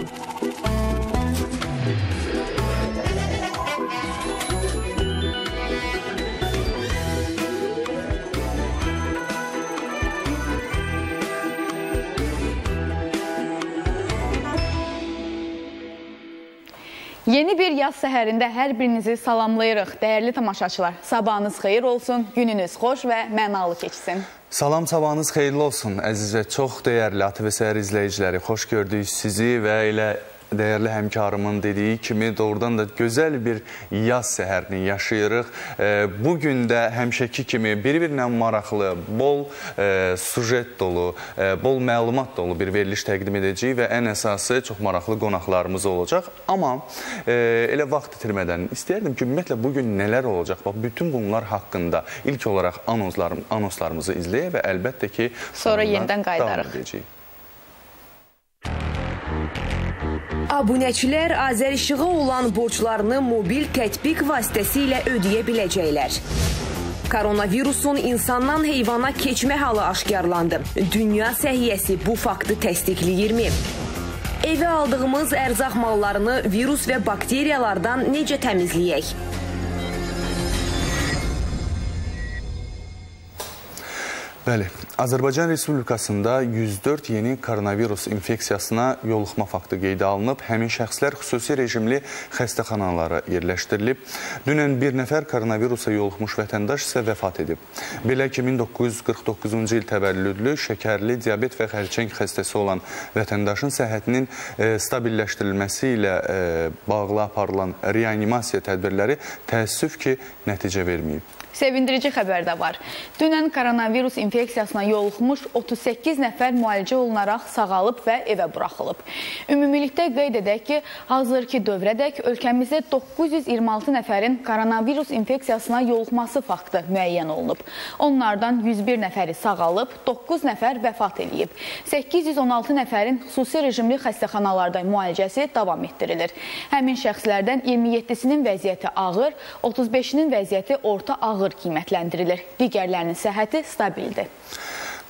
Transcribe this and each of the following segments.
Yeni bir yaz səhərində hər birinizi salamlayırıq. Dəyərli tamaşaçılar, sabahınız xeyir olsun, gününüz xoş və mənalı keçsin. Salam, sabahınız xeyirli olsun, əziz və çox dəyərli ATV Səhər izləyiciləri. Xoş gördük sizi və elə dəyərli həmkarımın dediyi kimi doğrudan da gözəl bir yaz səhərini yaşayırıq. Bu gün də həmişəki kimi bir-birinə maraqlı, bol e, sujet dolu, e, bol məlumat dolu bir veriliş təqdim edəcəyik və ən əsası çox maraqlı qonaqlarımız olacaq. Amma e, elə vaxt itirmədən istəyərdim ki, ümumiyyətlə bu gün nələr olacaq? Bax bütün bunlar haqqında ilk olaraq anonslarım, anonslarımızı izləyək və əlbəttə ki, sonra yenidən qayıdarıq. Abunəçilər Azər İşığa olan borclarını mobil tətbiq vasitəsilə ödəyə biləcəklər. Koronavirusun insandan heyvana keçmə halı aşkarlandı. Dünya səhiyyəsi bu faktı təsdiqləyirmi? Evə aldığımız ərzaq mallarını virus və bakteriyalardan necə təmizləyək? Bəli, Azərbaycan Respublikasında 104 yeni koronavirus infeksiyasına yoluxma faktı qeydə alınıb. Həmin şəxslər xüsusi rejimli xəstəxanalara yerləşdirilib. Dünən bir nəfər koronavirusa yoluxmuş vətəndaş isə vəfat edib. Belə ki, 1949-cu il təvəllüdlü, şəkərli, diabet və xərçəng xəstəsi olan vətəndaşın səhhətinin e, stabilləşdirilməsi ilə e, bağlı aparılan reanimasiya tədbirləri təəssüf ki, nəticə verməyib. Sevindirici xəbər də var. Dünən koronavirus infeksiyasına yoluxmuş 38 nəfər müalicə olunaraq sağalıb və evə buraxılıb. Ümumilikdə qeyd edək ki, hazırki dövrədək ölkəmizdə 926 nəfərin koronavirus infeksiyasına yoluxması faktı müəyyən olunub. Onlardan 101 nəfəri sağalıb, 9 nəfər vəfat eləyib. 816 nəfərin xüsusi rejimli xəstəxanalarda müalicəsi davam etdirilir. Həmin şəxslərdən 27-sinin vəziyyəti ağır, 35-inin vəziyyəti orta ağır qiymətləndirilir. Digərlərinin səhhəti stabildir.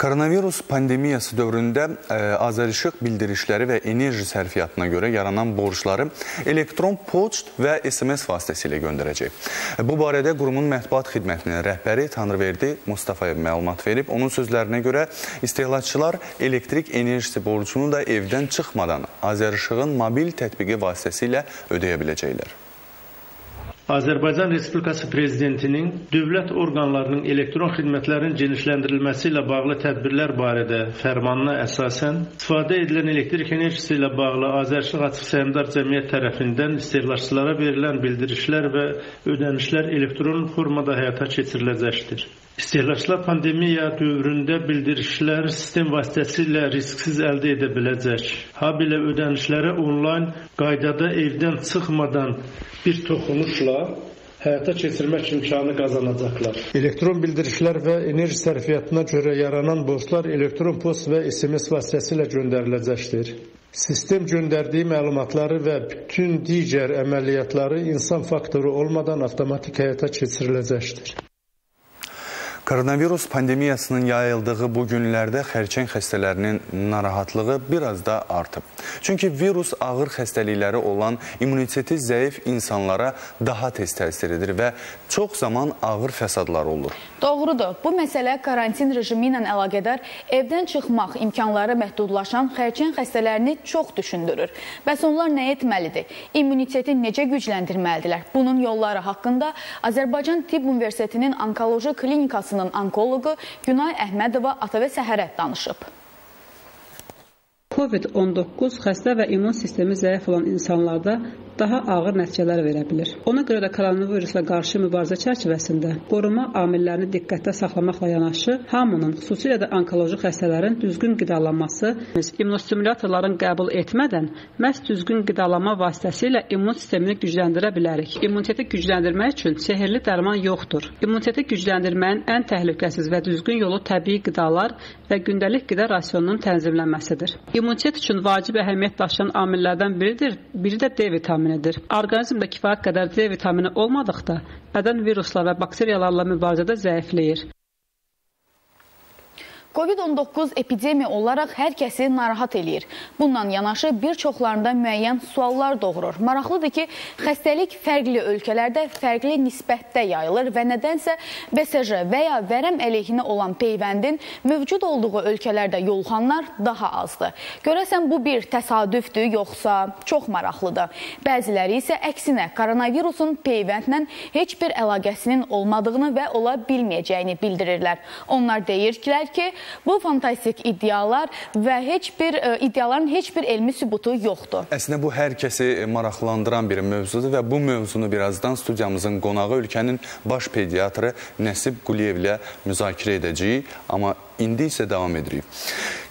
Koronavirus pandemiyası dövründə e, Azərişıq bildirişləri və enerji sərfiyyatına görə yaranan borcları elektron poçt və SMS vasitəsilə göndərəcək. Bu barədə qurumun mətbuat xidmətinin rəhbəri Tanrıverdi Mustafayev məlumat verib. Onun sözlərinə görə istehlakçılar elektrik enerjisi borcunu da evdən çıxmadan Azərişığın mobil tətbiqi vasitəsilə ödəyə biləcəklər. Azərbaycan Respublikası Prezidentinin dövlət orqanlarının elektron xidmətlərin genişləndirilməsi ilə bağlı tədbirlər barədə fərmanına əsasən istifadə edilən elektrik enerjisi ilə bağlı Azərşıq Açıq Səhmdar Cəmiyyət tərəfindən istehlakçılara verilən bildirişlər və ödənişlər elektron formada həyata keçiriləcəkdir. İstehlakçılar pandemiya dövründə bildirişlər sistem vasitəsilə risksiz əldə edə biləcək. Habelə ödənişləri onlayn qaydada evdən çıxmadan bir toxunuşla həyata keçirmək imkanı qazanacaqlar. Elektron bildirişlər və enerji sərfiyyatına görə yaranan borclar elektron post və SMS vasitəsilə göndəriləcəkdir. Sistem göndərdiyi məlumatları və bütün digər əməliyyatları insan faktoru olmadan avtomatik həyata keçiriləcəkdir. Koronavirus pandemiyasının yayıldığı bu günlərdə xərçəng xəstələrinin narahatlığı biraz da artıb. Çünki virus ağır xəstəlikləri olan immuniteti zəif insanlara daha tez təsir edir və çox zaman ağır fəsadlar olur. Doğrudur. Bu məsələ karantin rejimi ilə əlaqədar evdən çıxmaq imkanları məhdudlaşan xərçəng xəstələrini çox düşündürür. Bəs onlar nə etməlidir? İmmuniteti necə gücləndirməlidirlər? Bunun yolları haqqında Azərbaycan Tibb Universitetinin onkoloji klinikasının Klinikasının onkoloqu Günay Əhmədova ATV Səhərət danışıb. COVID-19 xəstə və immun sistemi zəif olan insanlarda daha ağır nəticələr verə bilər. Ona görə də koronavirusla qarşı mübarizə çərçivəsində qoruma amillərini diqqətdə saxlamaqla yanaşı, hamının, xüsusilə də onkoloji xəstələrin düzgün qidalanması, immunostimulyatorların qəbul etmədən məhz düzgün qidalanma vasitəsilə immun sistemini gücləndirə bilərik. İmmuniteti gücləndirmək üçün sehrli dərman yoxdur. İmmuniteti gücləndirməyin ən təhlükəsiz və düzgün yolu təbii qidalar və gündəlik qida rasionunun tənzimlənməsidir. İmmunitet üçün vacib əhəmiyyət daşıyan amillərdən biridir, biri də D vitamini vitaminidir. Orqanizmdə kifayət qədər D vitamini olmadıqda bədən viruslar və bakteriyalarla mübarizədə zəifləyir. Covid-19 epidemiya olaraq hər kəsi narahat eləyir. Bundan yanaşı bir çoxlarında müəyyən suallar doğurur. Maraqlıdır ki, xəstəlik fərqli ölkələrdə fərqli nisbətdə yayılır və nədənsə BSJ və ya vərəm əleyhinə olan peyvəndin mövcud olduğu ölkələrdə yoluxanlar daha azdır. Görəsən bu bir təsadüfdür, yoxsa çox maraqlıdır. Bəziləri isə əksinə koronavirusun peyvəndlə heç bir əlaqəsinin olmadığını və ola bilməyəcəyini bildirirlər. Onlar deyirdilər ki, Bu fantastik iddialar və heç bir e, iddiaların heç bir elmi sübutu yoxdur. Əslində bu hər kəsi maraqlandıran bir mövzudur və bu mövzunu birazdan studiyamızın qonağı ölkənin baş pediatrı Nəsib Quliyevlə müzakirə edəcəyik, amma indi isə davam edirik.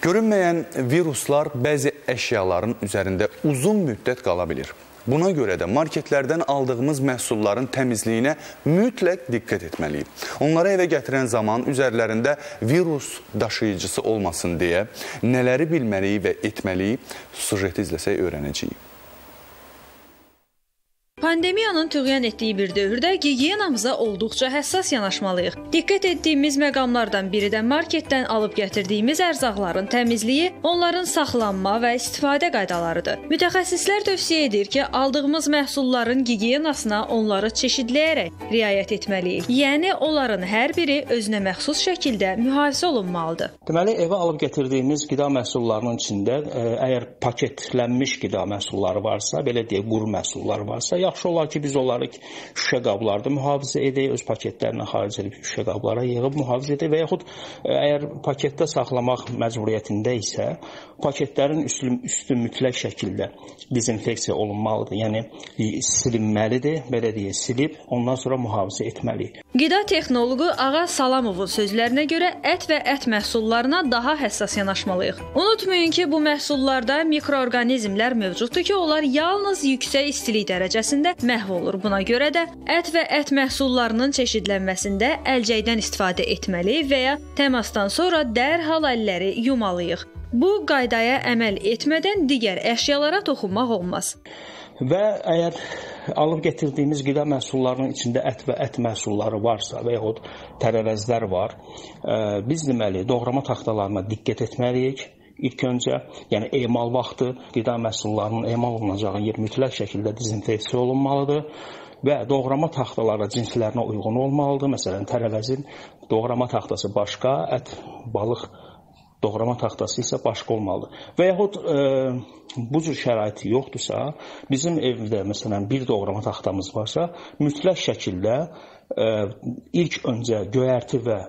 Görünməyən viruslar bəzi əşyaların üzərində uzun müddət qala bilir. Buna görə də marketlərdən aldığımız məhsulların təmizliyinə mütləq diqqət etməliyik. Onları evə gətirən zaman üzərlərində virus daşıyıcısı olmasın deyə nələri bilməliyik və etməliyik, sujeti izləsək öyrənəcəyik. Pandemiyanın tüğyan etdiyi bir dövrdə gigiyenamıza olduqca həssas yanaşmalıyıq. Diqqət etdiyimiz məqamlardan biri də marketdən alıb gətirdiyimiz ərzaqların təmizliyi, onların saxlanma və istifadə qaydalarıdır. Mütəxəssislər tövsiyə edir ki, aldığımız məhsulların gigiyenasına onları çeşidləyərək riayət etməliyik. Yəni onların hər biri özünə məxsus şəkildə mühafizə olunmalıdır. Deməli, evə alıb gətirdiyimiz qida məhsullarının içində e, əgər paketlənmiş qida məhsulları varsa, belə deyək, quru məhsullar varsa, ya yaxşı olar ki, biz onları şüşə qablarda mühafizə edək, öz paketlərinə xaric edib şüşə qablara yığıb mühafizə edək və yaxud e, əgər paketdə saxlamaq məcburiyyətində isə paketlərin üstü, üstü mütləq şəkildə dezinfeksiya olunmalıdır. Yəni silinməlidir, belə deyək, silib ondan sonra mühafizə etməliyik. Qida texnoloqu Ağa Salamovun sözlərinə görə ət və ət məhsullarına daha həssas yanaşmalıyıq. Unutmayın ki, bu məhsullarda mikroorqanizmlər mövcuddur ki, onlar yalnız yüksək istilik dərəcəsində məhv olur. Buna görə də ət və ət məhsullarının çeşidlənməsində əlcəkdən istifadə etməli və ya təmasdan sonra dərhal əlləri yumalıyıq. Bu qaydaya əməl etmədən digər əşyalara toxunmaq olmaz. Və əgər alıb gətirdiyimiz qida məhsullarının içində ət və ət məhsulları varsa və yaxud tərəvəzlər var, biz deməli doğrama taxtalarına diqqət etməliyik. İlk öncə, yəni emal vaxtı qida məhsullarının emal olunacağı yer mütləq şəkildə dezinfeksiya olunmalıdır və doğrama taxtaları cinslərinə uyğun olmalıdır. Məsələn, tərəvəzin doğrama taxtası başqa, ət, balıq doğrama taxtası isə başqa olmalıdır. Və yaxud e, bu cür şərait yoxdursa, bizim evdə məsələn bir doğrama taxtamız varsa, mütləq şəkildə e, ilk öncə göyərti və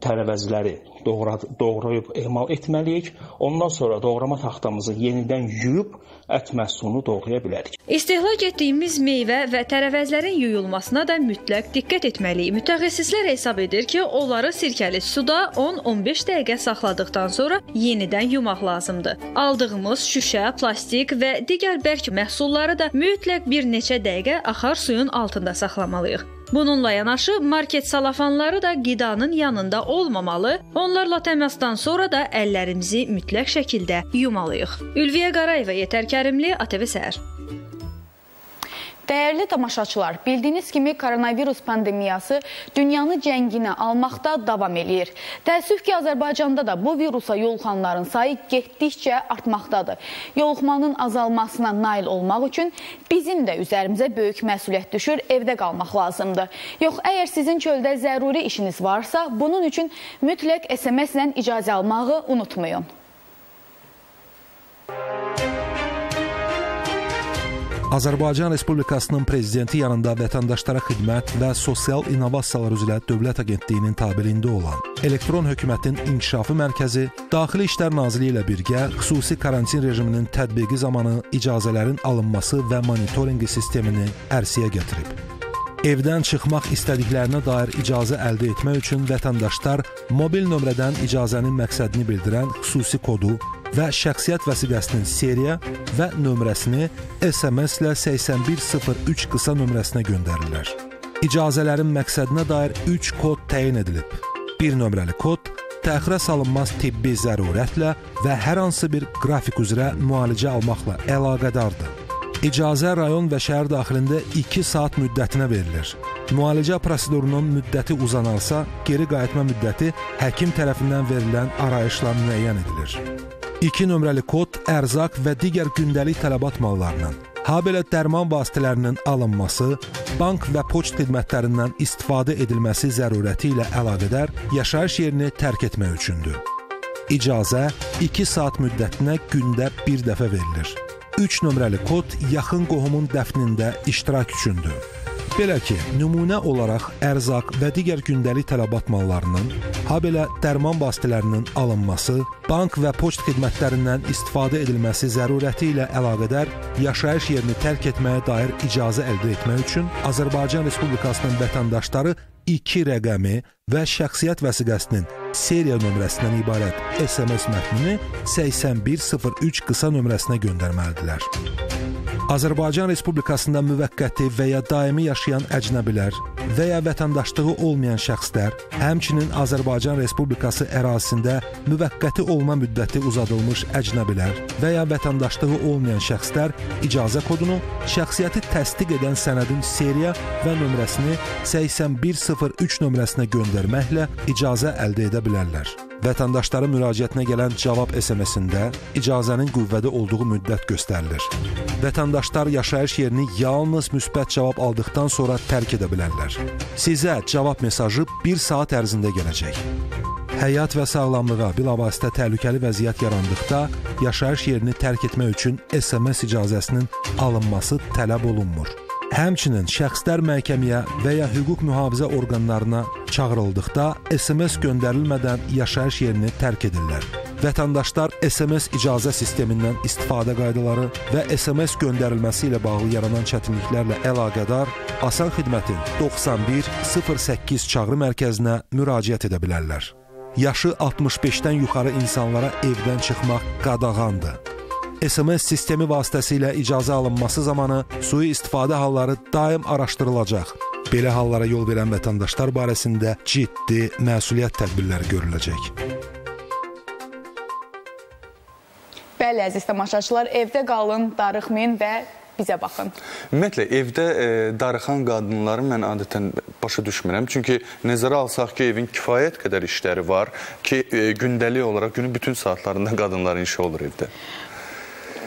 tərəvəzləri doğra, doğrayıb emal etməliyik. Ondan sonra doğrama taxtamızı yenidən yuyub ət məhsulunu doğraya bilərik. İstehlak etdiyimiz meyvə və tərəvəzlərin yuyulmasına da mütləq diqqət etməliyik. Mütəxəssislər hesab edir ki, onları sirkəli suda 10-15 dəqiqə saxladıqdan sonra yenidən yumaq lazımdır. Aldığımız şüşə, plastik və digər bərk məhsulları da mütləq bir neçə dəqiqə axar suyun altında saxlamalıyıq. Bununla yanaşı market salafanları da qidanın yanında olmamalı. Onlarla təmasdan sonra da əllərimizi mütləq şəkildə yumalıyıq. Ülviyə Qarayeva, Yetər Kərimli, ATV Səhər. Dəyərli tamaşaçılar, bildiyiniz kimi koronavirus pandemiyası dünyanı cənginə almaqda davam eləyir. Təəssüf ki, Azərbaycanda da bu virusa yoluxanların sayı getdikcə artmaqdadır. Yoluxmanın azalmasına nail olmaq üçün bizim də üzərimizə böyük məsuliyyət düşür, evdə qalmaq lazımdır. Yox, əgər sizin çöldə zəruri işiniz varsa, bunun üçün mütləq SMS-lə icazə almağı unutmayın. Azərbaycan Respublikasının prezidenti yanında vətəndaşlara xidmət və sosial innovasiyalar üzrə Dövlət Agentliyinin tabeliyində olan Elektron Hökumətin İnkişafı Mərkəzi Daxili İşlər Nazirliyi ilə birgə xüsusi karantin rejiminin tətbiqi zamanı icazələrin alınması və monitorinqi sistemini ərsəyə gətirib. Evdən çıxmaq istədiklərinə dair icazə əldə etmək üçün vətəndaşlar mobil nömrədən icazənin məqsədini bildirən xüsusi kodu və şəxsiyyət vəsiqəsinin seriya və nömrəsini SMS ilə 8103 qısa nömrəsinə göndərirlər. İcazələrin məqsədinə dair 3 kod təyin edilib. Bir nömrəli kod təxirə salınmaz tibbi zərurətlə və hər hansı bir qrafik üzrə müalicə almaqla əlaqədardır. İcazə rayon və şəhər daxilində 2 saat müddətinə verilir. Müalicə prosedurunun müddəti uzanarsa, geri qayıtma müddəti həkim tərəfindən verilən arayışla müəyyən edilir. 2 nömrəli kod ərzaq və digər gündəlik tələbat mallarının, habelə dərman vasitələrinin alınması, bank və poçt xidmətlərindən istifadə edilməsi zərurəti ilə əlaqədar yaşayış yerini tərk etmək üçündür. İcazə 2 saat müddətinə gündə bir dəfə verilir. 3 nömrəli kod yaxın qohumun dəfnində iştirak üçündür. Belə ki, nümunə olaraq ərzaq və digər gündəlik tələbat mallarının, habelə dərman vasitələrinin alınması, bank və poçt xidmətlərindən istifadə edilməsi zərurəti ilə əlaqədar yaşayış yerini tərk etməyə dair icazə əldə etmək üçün Azərbaycan Respublikasının vətəndaşları 2 rəqəmi və şəxsiyyət vəsiqəsinin seriya nömrəsindən ibarət SMS mətnini 8103 qısa nömrəsinə göndərməlidirlər. Azərbaycan Respublikasında müvəqqəti və ya daimi yaşayan əcnəbilər və ya vətəndaşlığı olmayan şəxslər, həmçinin Azərbaycan Respublikası ərazisində müvəqqəti olma müddəti uzadılmış əcnəbilər və ya vətəndaşlığı olmayan şəxslər icazə kodunu şəxsiyyəti təsdiq edən sənədin seriya və nömrəsini 8103 nömrəsinə göndərməklə icazə əldə edə bilərlər. Vətəndaşların müraciətinə gələn cavab SMS-ində icazənin qüvvədə olduğu müddət göstərilir. Vətəndaşlar yaşayış yerini yalnız müsbət cavab aldıqdan sonra tərk edə bilərlər. Sizə cavab mesajı 1 saat ərzində gələcək. Həyat və sağlamlığa bilavasitə təhlükəli vəziyyət yarandıqda yaşayış yerini tərk etmək üçün SMS icazəsinin alınması tələb olunmur. Həmçinin şəxslər məhkəməyə və ya hüquq mühafizə orqanlarına çağırıldıqda SMS göndərilmədən yaşayış yerini tərk edirlər. Vətəndaşlar SMS icazə sistemindən istifadə qaydaları və SMS göndərilməsi ilə bağlı yaranan çətinliklərlə əlaqədar Asan Xidmətin 91 08 çağrı mərkəzinə müraciət edə bilərlər. Yaşı 65-dən yuxarı insanlara evdən çıxmaq qadağandır. SMS sistemi vasitəsilə icazə alınması zamanı sui-istifadə halları daim araşdırılacaq. Belə hallara yol verən vətəndaşlar barəsində ciddi məsuliyyət tədbirləri görüləcək. Bəli, əziz tamaşaçılar, evdə qalın, darıxmayın və bizə baxın. Ümumiyyətlə evdə e, darıxan qadınları mən adətən başa düşmürəm. Çünki nəzərə alsaq ki, evin kifayət qədər işləri var ki, e, gündəlik olaraq günün bütün saatlarında qadınların işi olur evdə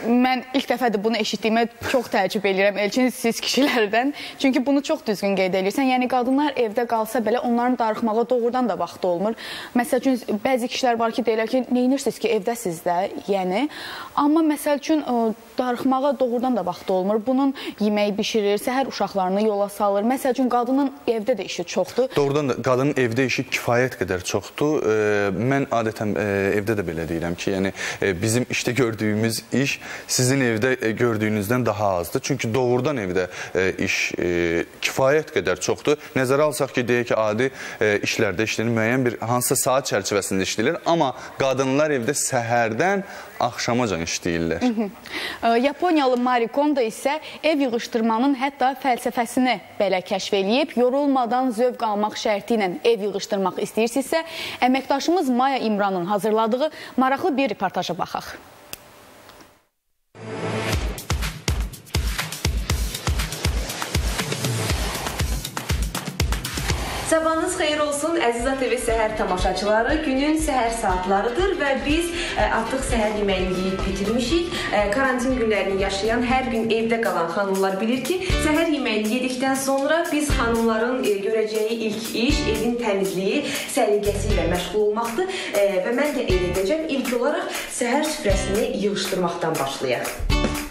mən ilk dəfədir bunu eşitdiyimə çox təəccüb edirəm Elçin siz kişilərdən. Çünki bunu çox düzgün qeyd edirsən. Yəni qadınlar evdə qalsa belə onların darıxmağa doğrudan da vaxtı olmur. Məsəl üçün bəzi kişilər var ki, deyirlər ki, nə edirsiniz ki, evdəsiz də, yəni. Amma məsəl üçün darıxmağa doğrudan da vaxtı olmur. Bunun yemək bişirir, səhər uşaqlarını yola salır. Məsəl üçün qadının evdə də işi çoxdur. Doğrudan da qadının evdə işi kifayət qədər çoxdur. Mən adətən evdə də belə deyirəm ki, yəni bizim işdə gördüyümüz iş sizin evdə e, gördüyünüzdən daha azdır. Çünki doğrudan evdə e, iş e, kifayət qədər çoxdur. Nəzərə alsaq ki, deyək ki, adi işlərdə işlənir, müəyyən bir hansısa saat çərçivəsində işləyilir, amma qadınlar evdə səhərdən axşamacan işləyirlər. Hı -hı. Yaponiyalı Mari Kondo isə ev yığışdırmanın hətta fəlsəfəsini belə kəşf eləyib. Yorulmadan zövq almaq şərti ilə ev yığışdırmaq istəyirsinizsə, əməkdaşımız Maya İmranın hazırladığı maraqlı bir reportaja baxaq. Sabahınız xeyir olsun əziz ATV səhər tamaşaçıları. Günün səhər saatlarıdır və biz e, artıq səhər yeməyini yeyib bitirmişik. E, karantin günlərini yaşayan, hər gün evdə qalan xanımlar bilir ki, səhər yeməyini yedikdən sonra biz xanımların e, görəcəyi ilk iş evin təmizliyi, səliqəsi ilə məşğul olmaqdır və mən də elə edəcəm. İlk olaraq səhər süfrəsini yığışdırmaqdan başlayaq.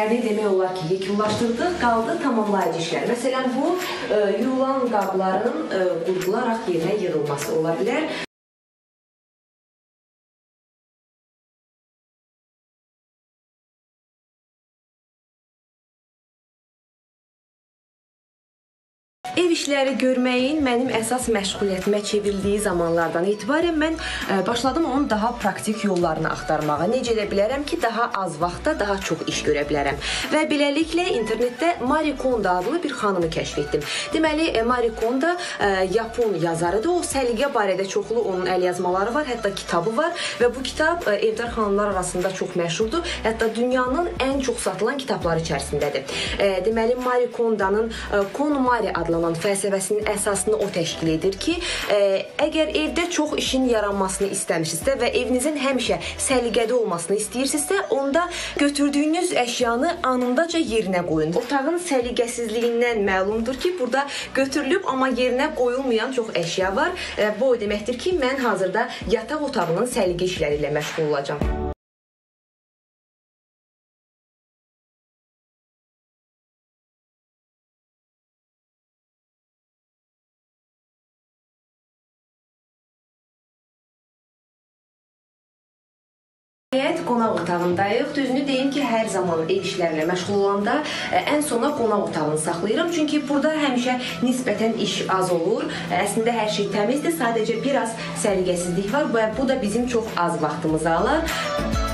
İşlərini demək olar ki, yekunlaşdırdıq, qaldı tamamlayıcı işlər. Məsələn, bu e, yuyulan qabların e, qurdularaq yerinə yığılması ola bilər. Ev işləri görməyin mənim əsas məşğuliyyətimə çevrildiyi zamanlardan etibarən mən ə, başladım onun daha praktik yollarını axtarmağa. Necə edə bilərəm ki, daha az vaxtda daha çox iş görə bilərəm. Və beləliklə internetdə Marie Kondo adlı bir xanımı kəşf etdim. Deməli, Marie Kondo ə, Yapon yazarıdır. O səliqə barədə çoxlu onun əlyazmaları var, hətta kitabı var və bu kitab evdar xanımlar arasında çox məşhurdur. Hətta dünyanın ən çox satılan kitabları içərisindədir. Deməli, Marie Kondanın KonMari adlı adlanan fəlsəfəsinin əsasını o təşkil edir ki, e, əgər evdə çox işin yaranmasını istəmirsinizsə və evinizin həmişə səliqəli olmasını istəyirsinizsə, onda götürdüyünüz əşyanı anındaca yerinə qoyun. Otağın səliqəsizliyindən məlumdur ki, burada götürülüb amma yerinə qoyulmayan çox əşya var. E, bu o deməkdir ki, mən hazırda yataq otağının səliqə işləri ilə məşğul olacağam. Otağındayıq. Düzünü deyim ki, hər zaman ev işlərlə məşğul olanda e, ən sona qonaq otağını saxlayıram. Çünki burada həmişə nisbətən iş az olur. Əslində hər şey təmizdir. Sadəcə biraz səliqəsizlik var və bu da bizim çox az vaxtımızı alır.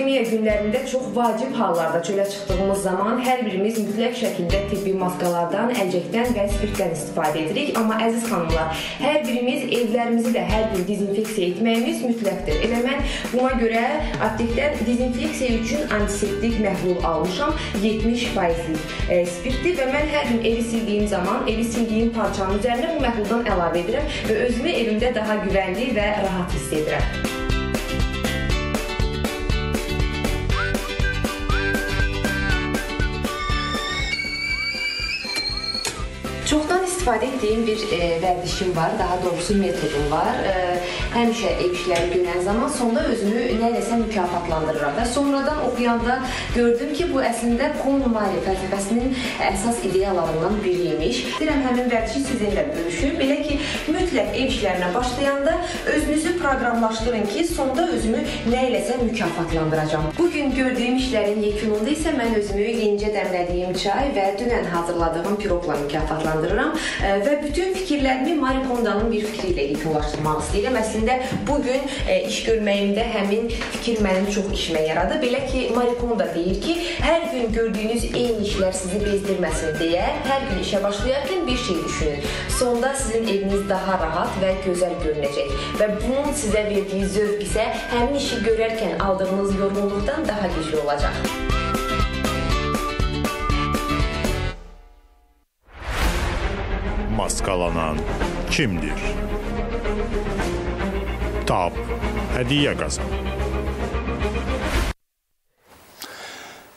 Pandemiya günlərində çox vacib hallarda çölə çıxdığımız zaman hər birimiz mütləq şəkildə tibbi maskalardan, əlcəkdən və spirtdən istifadə edirik. Amma əziz xanımlar, hər birimiz evlərimizi də hər gün dezinfeksiya etməyimiz mütləqdir. Elə mən buna görə aptekdən dezinfeksiya üçün antiseptik məhlul almışam. 70%lik e, spirtli və mən hər gün evi sildiyim zaman evi sildiyim parçanın üzərinə bu məhluldan əlavə edirəm və özümü evimdə daha güvənli və rahat hiss edirəm. İstifadə etdiyim bir e, vərdişim var, daha doğrusu metodum var. E, həmişə ev işləri görən zaman sonda özümü nə eləsə mükafatlandırıram və sonradan oxuyanda gördüm ki, bu əslində KonMari fəlsəfəsinin əsas ideyalarından biri imiş. Deyirəm həmin vərdişi sizinlə bölüşüm. Belə ki, mütləq ev işlərinə başlayanda özünüzü proqramlaşdırın ki, sonda özümü nə eləsə mükafatlandıracağam. Bu gün gördüyüm işlərin yekununda isə mən özümü yenicə dəmlədiyim çay və dünən hazırladığım piroqla mükafatlandırıram və bütün fikirlərimi Marie Kondanın bir fikri ilə yekunlaşdırmaq istəyirəm. Əslində bu gün iş görməyimdə həmin fikir mənim çox işimə yaradı. Belə ki, Marie Konda deyir ki, hər gün gördüyünüz eyni işlər sizi bezdirməsin deyə hər gün işə başlayarkən bir şey düşünün. Sonda sizin eviniz daha rahat və gözəl görünəcək və bunun sizə verdiyi zövq isə həmin işi görərkən aldığınız yorğunluqdan daha güclü olacaq. Maskalanan kimdir? Tap, hədiyyə qazan.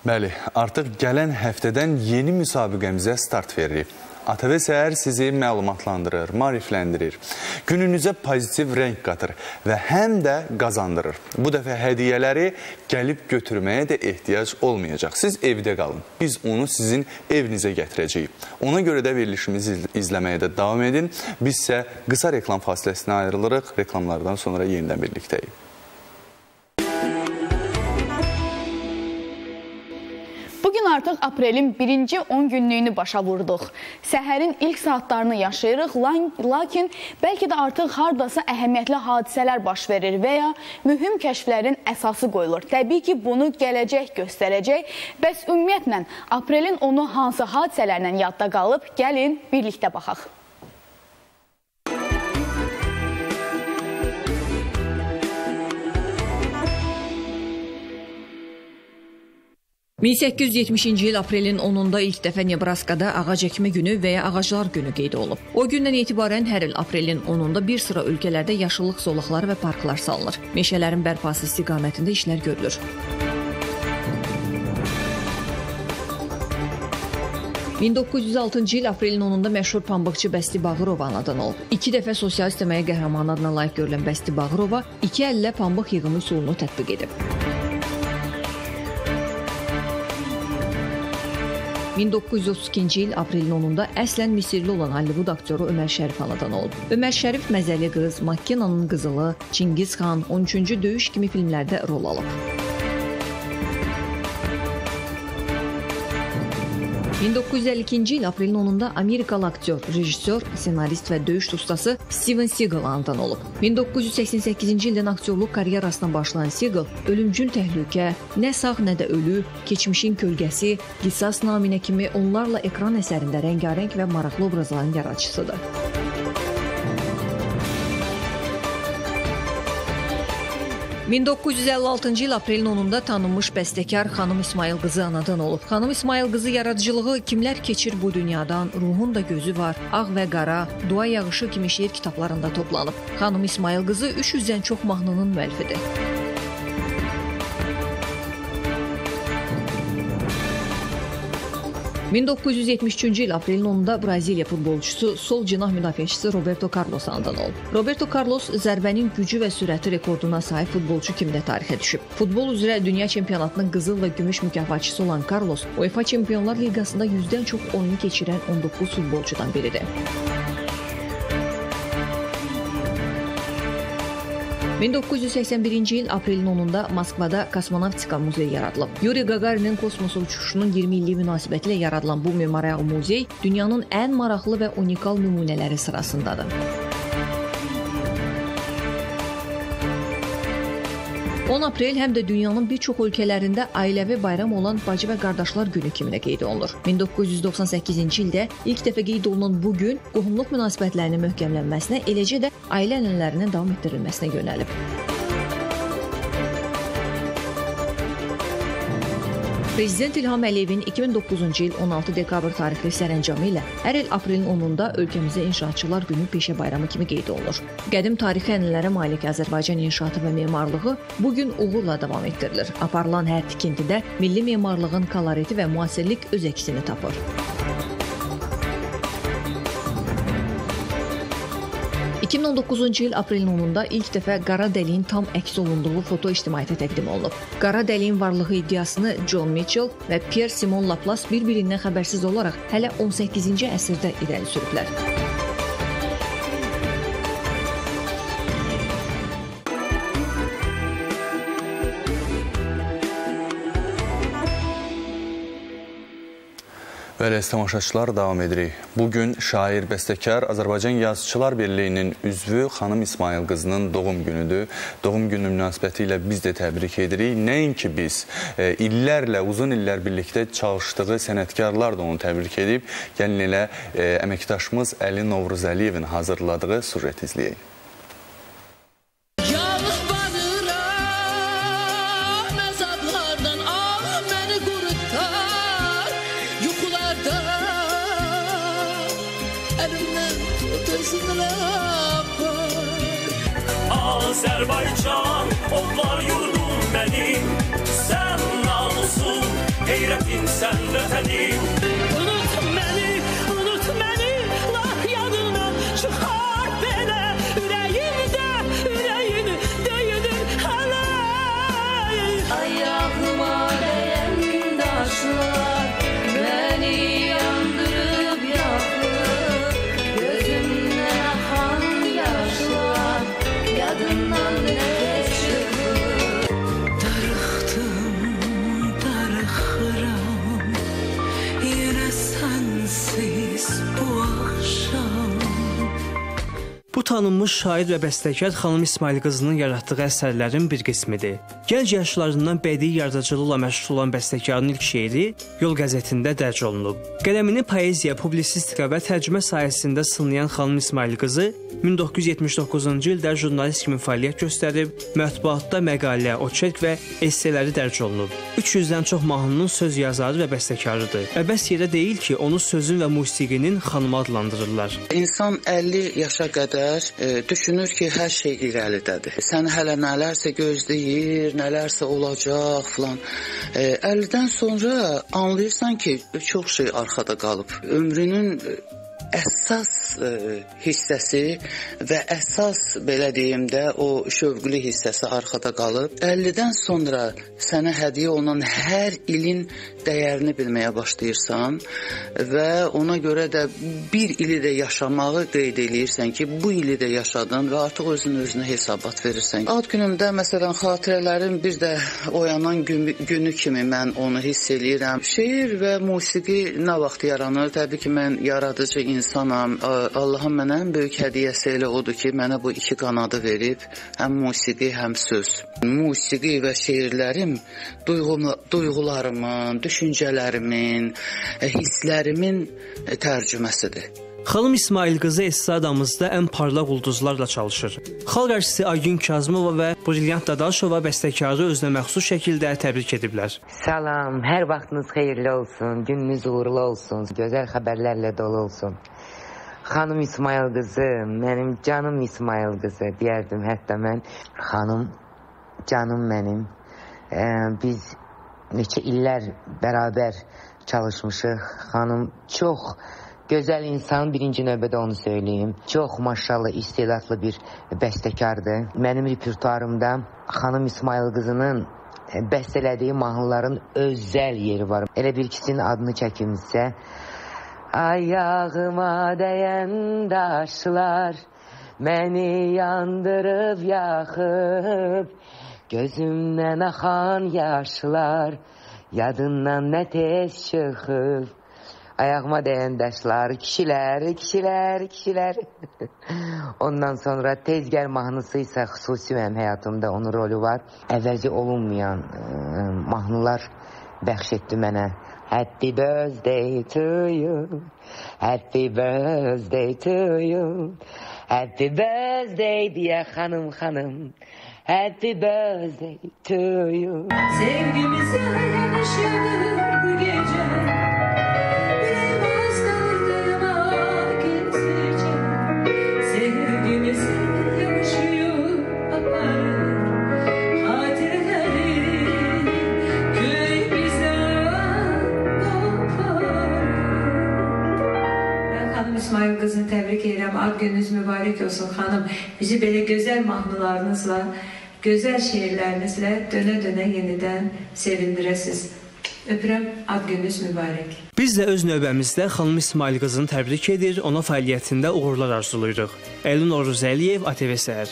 Bəli, artıq gələn həftədən yeni müsabiqəmizə start veririk. ATV Səhər sizi məlumatlandırır, marifləndirir, gününüzə pozitiv rəng qatır və həm də qazandırır. Bu dəfə hədiyyələri gəlib götürməyə də ehtiyac olmayacaq. Siz evdə qalın, biz onu sizin evinizə gətirəcəyik. Ona görə də verilişimizi izləməyə də davam edin. Biz isə qısa reklam fasiləsinə ayrılırıq, reklamlardan sonra yenidən birlikdəyik. Artıq aprelin birinci 10 günlüyünü başa vurduq. Səhərin ilk saatlarını yaşayırıq, lakin bəlkə də artıq hardasa əhəmiyyətli hadisələr baş verir və ya mühüm kəşflərin əsası qoyulur. Təbii ki, bunu gələcək göstərəcək. Bəs ümumiyyətlə, aprelin onu hansı hadisələrlə yadda qalıb? Gəlin, birlikdə baxaq. 1870-ci il aprelin 10-da ilk dəfə Nebraskada ağac əkmə günü və ya ağaclar günü qeyd olunub. O gündən etibarən hər il aprelin 10-da bir sıra ölkələrdə yaşıllıq zolaqları və parklar salınır. Meşələrin bərpası istiqamətində işlər görülür. ...1906-cı il aprelin 10-da məşhur pambıqçı Bəsti Bağırova anadan olub. İki dəfə sosialist əməyə qəhrəmanı adına layiq görülən Bəsti Bağırova iki əllə pambıq yığımı üsulunu tətbiq edib. 1932-ci il aprelin 10-da əslən Misirli olan Hollivud aktyoru Ömər Şərif anadan olub. Ömər Şərif Məzəli qız, Makkinanın qızılı, Çingiz xan, 13-cü döyüş kimi filmlərdə rol alıb. 1952-ci il aprelin 10-da Amerikalı aktyor, rejissor, ssenarist və döyüş ustası Steven Seagal anadan olub. 1988-ci ildən aktyorluq karyerasına başlayan Seagal ölümcül təhlükə, nə sağ nə də ölü, keçmişin kölgəsi, qisas naminə kimi onlarla ekran əsərində rəngarəng və maraqlı obrazların yaradıcısıdır. 1956-cı il aprelin 10-da tanınmış bəstəkar xanım İsmayıl qızı anadan olub. Xanım İsmayıl qızı yaradıcılığı Kimlər keçir bu dünyadan, Ruhun da gözü var, Ağ və qara, Dua yağışı kimi şeir kitablarında toplanıb. Xanım İsmayıl qızı 300-dən çox mahnının müəllifidir. 1973-cü il aprelin 10-da Braziliya futbolçusu sol cinah müdafiəçisi Roberto Carlos anadan olub. Roberto Carlos zərbənin gücü və sürəti rekorduna sahib futbolçu kimi də tarixə düşüb. Futbol üzrə dünya çempionatının qızıl və gümüş mükafatçısı olan Carlos UEFA Çempionlar Liqasında 100-dən çox oyunu keçirən 19 futbolçudan biridir. 1981-ci il aprelin 10-da Moskvada kosmonavtika muzeyi yaradılıb. Yuri Qagarinin kosmosa uçuşunun 20 illiyi münasibətilə yaradılan bu memorial muzey dünyanın ən maraqlı və unikal nümunələri sırasındadır. 10 aprel həm də dünyanın bir çox ölkələrində ailəvi bayram olan bacı və qardaşlar günü kimi də qeyd olunur. 1998-ci ildə ilk dəfə qeyd olunan bu gün qohumluq münasibətlərinin möhkəmlənməsinə, eləcə də ailə ənənələrinin davam etdirilməsinə yönəlib. Prezident İlham Əliyevin 2009-cu il 16 dekabr tarixli sərəncamı ilə hər il aprelin 10-da ölkəmizdə İnşaatçılar Günü peşə bayramı kimi qeyd olunur. Qədim tarixi ənənələrə malik Azərbaycan inşaatı və memarlığı bu gün uğurla davam etdirilir. Aparılan hər tikintidə milli memarlığın koloriti və müasirlik öz əksini tapır. 2019-cu il aprelin 10-da ilk dəfə qara dəliyin tam əks olunduğu foto ictimaiyyətə təqdim olunub. Qara dəliyin varlığı iddiasını John Mitchell və Pierre Simon Laplace bir-birindən xəbərsiz olaraq hələ 18-ci əsrdə irəli sürüblər. Bəli, tamaşaçılar davam edirik. Bugün şair, bəstəkar, Azərbaycan Yazıçılar Birliyinin üzvü xanım İsmail qızının doğum günüdür. Doğum günü münasibəti ilə biz də təbrik edirik. Nəinki biz, e, illərlə, uzun illər birlikdə çalışdığı sənətkarlar da onu təbrik edib. Gəlin elə e, əməkdaşımız Əli Novruzəliyevin hazırladığı sujet izləyək. Tanınmış şair və bəstəkar xanım İsmail qızının yaratdığı əsərlərin bir qismidir. Gənc yaşlarından bədii yaradıcılıqla məşğul olan bəstəkarın ilk şeiri Yol qəzetində dərc olunub. Qələmini poeziya, publisistika və tərcümə sahəsində sınayan xanım İsmail qızı 1979-cu ildə jurnalist kimi fəaliyyət göstərib, mətbuatda məqalə, oçerk və esseləri dərc olunub. 300-dən çox mahnının söz yazarı və bəstəkarıdır. Əbəs yerə deyil ki, onu sözün və musiqinin xanımı adlandırırlar. İnsan 50 yaşa qədər e, düşünür ki, hər şey irəlidədir. Sən hələ nələrsə gözləyir, nələrsə olacaq filan. E, 50-dən sonra anlayırsan ki, çox şey arxada qalıb. Ömrünün e, əsas ə, hissəsi və əsas belə deyim də o şövqlü hissəsi arxada qalıb. 50-dən sonra sənə hədiyyə olunan hər ilin dəyərini bilməyə başlayırsan və ona görə də bir ili də yaşamağı qeyd eləyirsən ki, bu ili də yaşadın və artıq özün özünə hesabat verirsən. Ad günümdə məsələn xatirələrin bir də oyanan gün, günü kimi mən onu hiss eləyirəm. Şeir və musiqi nə vaxt yaranır? Təbii ki, mən yaradıcı insanam. Allahın mənə ən böyük hədiyyəsi elə odur ki, mənə bu iki qanadı verib, həm musiqi, həm söz. Musiqi və şeirlərim duyğum, duyğularımın, düşüncələrimin, hisslərimin tərcüməsidir. Xanım İsmail qızı estradamızda ən parlaq ulduzlarla çalışır. Xalq artisti Aygün Kazımova və Brilliant Dadaşova bəstəkarı özünə məxsus şəkildə təbrik ediblər. Salam, hər vaxtınız xeyirli olsun, gününüz uğurlu olsun, gözəl xəbərlərlə dolu olsun. Xanım İsmail qızı, mənim canım İsmail qızı deyərdim hətta mən. Xanım, canım mənim. Ee, biz neçə illər bərabər çalışmışıq. Xanım çox gözəl insan, birinci növbədə onu söyləyim. Çox maşallah istedadlı bir bəstəkardır. Mənim repertuarımda xanım İsmail qızının bəstələdiyi mahnıların özəl yeri var. Elə bir ikisinin adını çəkimsə, Ayağıma değen daşlar Beni yandırıp yakıp Gözümden akan yaşlar Yadından ne tez çıkıp Ayağıma değen daşlar Kişiler, kişiler, kişiler Ondan sonra Tezgər mahnısı ise xüsusi mənim həyatımda onun rolü var. Əvvəlcə olunmayan ə, mahnılar bəxş etdi mənə. Happy birthday to you. Happy birthday to you. Happy birthday dear xanım xanım. Happy birthday to you. Bu gece kızını tebrik ederim. Ad gününüz mübarek olsun hanım. Bizi böyle güzel mahnılarınızla, güzel şiirlerinizle döne döne yeniden sevindirəsiz. Öpürəm, ad gününüz mübarək. Biz də öz növbəmizdə xanım İsmail qızını təbrik edir, ona fəaliyyətində uğurlar arzulayırıq. Elin Oruzəliyev, ATV Səhər.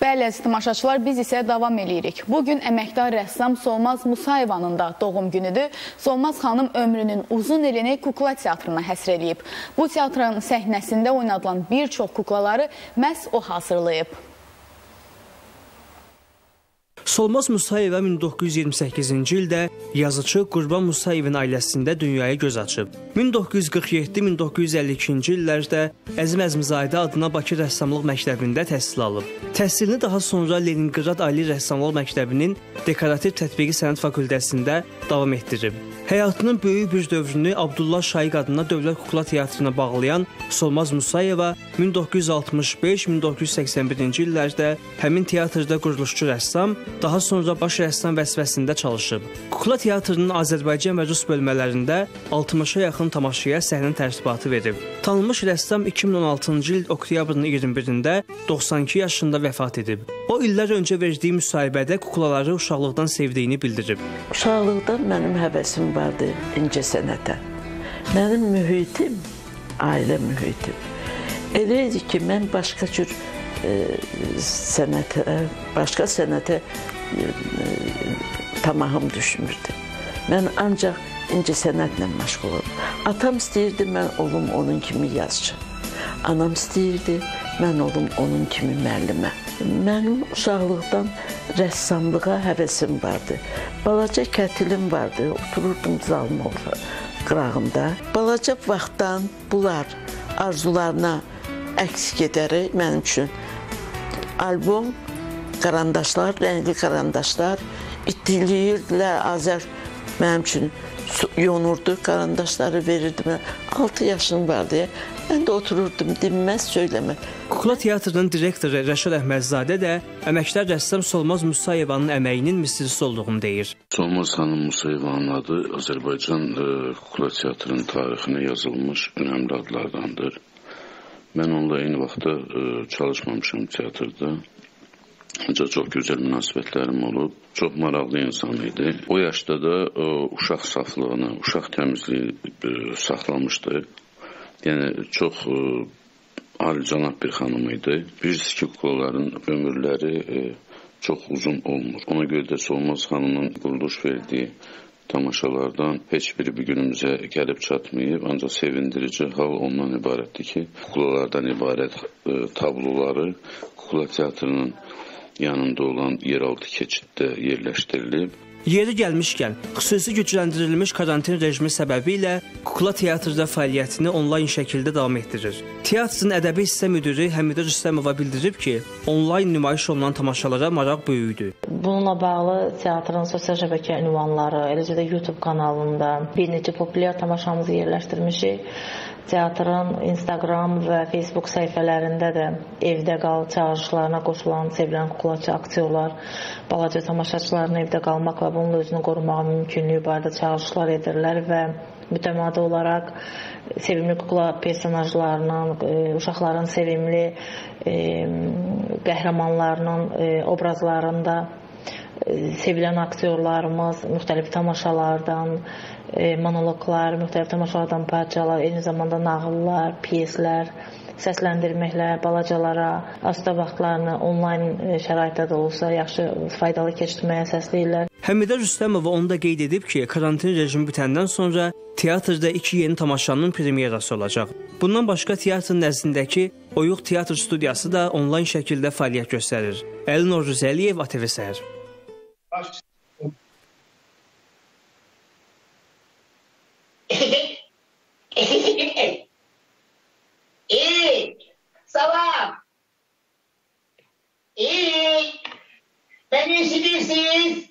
Bəli, əziz tamaşaçılar, biz isə davam eləyirik. Bugün əməkdar rəssam Solmaz Musayevanın da doğum günüdür. Solmaz xanım ömrünün uzun ilini kukla teatrına həsr eləyib. Bu teatrın səhnəsində oynadılan bir çox kuklaları məhz o hazırlayıb. Solmaz Musayeva 1928-ci ildə yazıcı Qurban Musayevin ailəsində dünyaya göz açıb. 1947-1952-ci illərdə Əzim Əzmizadə adına Bakı Rəssamlıq Məktəbində təhsil alıb. Təhsilini daha sonra Leninqrad Ali Rəssamlıq Məktəbinin Dekorativ Tətbiqi Sənət Fakültəsində davam etdirib. Həyatının böyük bir dövrünü Abdullah Şaiq adına Dövlət Kukla Teatrına bağlayan Solmaz Musayeva 1965-1981-ci illərdə həmin teatrda quruluşçu rəssam, daha sonra baş rəssam vəzifəsində çalışıb. Kukla teatrının Azərbaycan və Rus bölmələrində 60-a yaxın tamaşaya səhnə tərtibatı verib. Tanınmış rəssam 2016-cı il oktyabrın 21-də 92 yaşında vəfat edib. O illər öncə verdiyi müsahibədə kuklaları uşaqlıqdan sevdiyini bildirib. Uşaqlıqdan mənim həvəsim vardı incəsənətə. Mənim mühitim, ailə mühitim. Elə idi ki, mən başqa cür e, sənətə, başqa sənətə e, tamahım düşmürdü. Mən ancaq incəsənətlə məşğul olum. Atam istəyirdi mən olum onun kimi yazıcı. Anam istəyirdi, mən olum onun kimi müəllimə. Mənim uşaqlıqdan rəssamlığa həvəsim vardı. Balaca kətilim vardı, otururdum orada, qırağında. Balaca vaxtdan bunlar arzularına əks gedərək mənim üçün albom, karandaşlar, rəngli karandaşlar itiliyirdilər. Azər mənim üçün yonurdu, karandaşları verirdi mənə. 6 yaşım vardı. Mən də otururdum, dinməz, söyləmə. Kukla teatrının direktoru Rəşad Əhmədzadə də əməkdar rəssam Solmaz Musayevanın əməyinin misilisi olduğunu deyir. Solmaz xanım Musayevanın adı Azərbaycan e, kukla teatrının tarixinə yazılmış önəmli adlardandır. Mən onunla eyni vaxtda e, çalışmamışam teatrda. Ancaq çox gözəl münasibətlərim olub. Çox maraqlı insan idi. O yaşda da e, uşaq saflığını, uşaq təmizliyi e, saxlamışdı. Yəni çox e, alicənab bir xanım idi. Bilirsiniz ki, kuklaların ömürləri e, çox uzun olmur. Ona görə də Solmaz xanımın quruluş verdiyi tamaşalardan heç biri bu günümüzə gəlib çatmayıb. Ancaq sevindirici hal ondan ibarətdir ki, kuklalardan ibarət e, tabloları kukla teatrının yanında olan yeraltı keçiddə yerləşdirilib. Yeri gəlmişkən, xüsusi gücləndirilmiş karantin rejimi səbəbilə Kukla teatrda fəaliyyətini onlayn şəkildə davam etdirir. Teatrın ədəbi hissə müdiri Həmidə Rüstəmova bildirib ki, onlayn nümayiş olunan tamaşalara maraq böyükdür. Bununla bağlı teatrın sosial şəbəkə ünvanları, eləcə də YouTube kanalında bir neçə populyar tamaşamızı yerləşdirmişik. Teatrın Instagram və Facebook səhifələrində də evdə qal çağırışlarına qoşulan sevilən kuklaçı aktyorlar balaca tamaşaçıların evdə qalmaq və bununla özünü qorumağı mümkünlüyü barədə çağırışlar edirlər və mütəmadi olaraq sevimli kukla personajlarının, e, uşaqların sevimli e, qəhrəmanlarının e, obrazlarında sevilən aktyorlarımız müxtəlif tamaşalardan, e, monoloqlar, müxtəlif tamaşalardan parçalar, eyni zamanda nağıllar, pyeslər səsləndirməklə balacalara asta vaxtlarını onlayn e, şəraitdə də olsa yaxşı faydalı keçirməyə səsləyirlər. Həmidə Rüstəmova onu da qeyd edib ki, karantin rejimi bitəndən sonra teatrda iki yeni tamaşanın premyerası olacaq. Bundan başqa teatrın nəzdindəki Oyuq Teatr studiyası da onlayn şəkildə fəaliyyət göstərir. Əlinor Rüzəliyev, ATV Səhər. İyi. Salam. İyi. Beni işitirsiniz.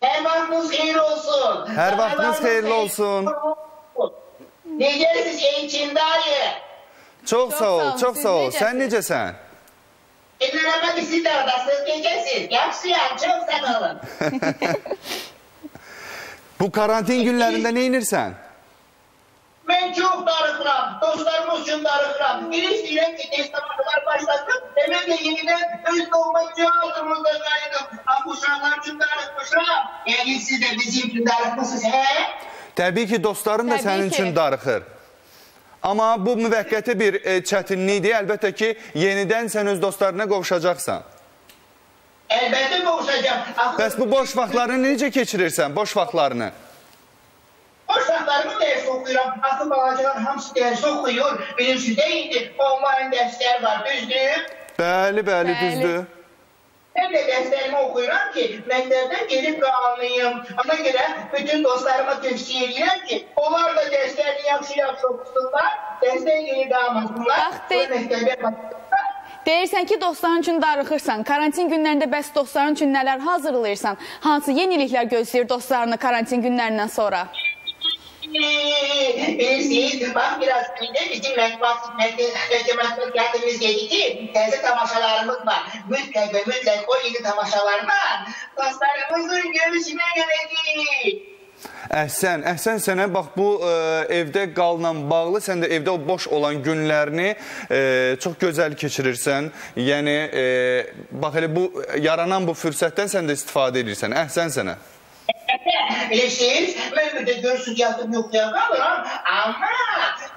Her vaktiniz hayır olsun. Hər vaxtınız xeyirli olsun. Necəsiz Elçin dayı? Çox sağ ol, çox sağ ol. Sən necəsən? Elləmə siz də oradasınız, necəsiz? Yaxşıyam, çox sağ olun. Bu karantin günlərində nə edirsən? Ben çok darıkıram. Dostlarımız için darıkıram. Bir istəyirəm ki, testamentolar başlasın. Hemen de yeniden öz doğmacı altımızda kaydım. Ama bu uşaqlar için darıkmışam. Yani siz de bizim için darıkmışsınız, he? Təbii ki, dostların da Təbii sənin ki. üçün darıxır. Amma bu müvəqqəti bir e, çətinlikdir. Əlbəttə ki, yenidən sən öz dostlarına qovuşacaqsan. Elbette kavuşacağım. Akıl Bəs bu boş vaxtlarını necə keçirirsən? Boş vaxtlarını? Uşaqlarımı ders okuyorum. Akıl balacalar hamısı ders okuyor. Benim sizde indi. Online dersler var, düzdür. Bəli, bəli, düzdür. Ben de derslerimi okuyorum ki məktəbdən gelip qalmayayım. Ona göre bütün dostlarıma tövsiye edirəm ki, onlar da derslerini yaxşı yaxşı okusunlar, dersten gelip qalmasınlar. Bax, de- Və məktəbə Deyirsən ki, dostların üçün darıxırsan. Karantin günlərində bəs dostların üçün nələr hazırlayırsan? Hansı yeniliklər gözləyir dostlarını karantin günlərindən sonra? Bilirsiniz, bak biraz önce bizim matbuat matbuat geldiğimiz dedi ki, teyze tamaşalarımız var. Mutlak ve mutlak o yeni tamaşalarla dostlarımızın görüşüne geleceğiz. Əhsən, əhsən sənə bax bu e, evdə qalla bağlı, sən də evdə o boş olan günlərini e, çox gözəl keçirirsən. Yəni e, bax elə bu yaranan bu fürsətdən sən də istifadə edirsən. Əhsən sənə. Bilirsiniz, ben de görsüz yatıp yoklayan kalırım ama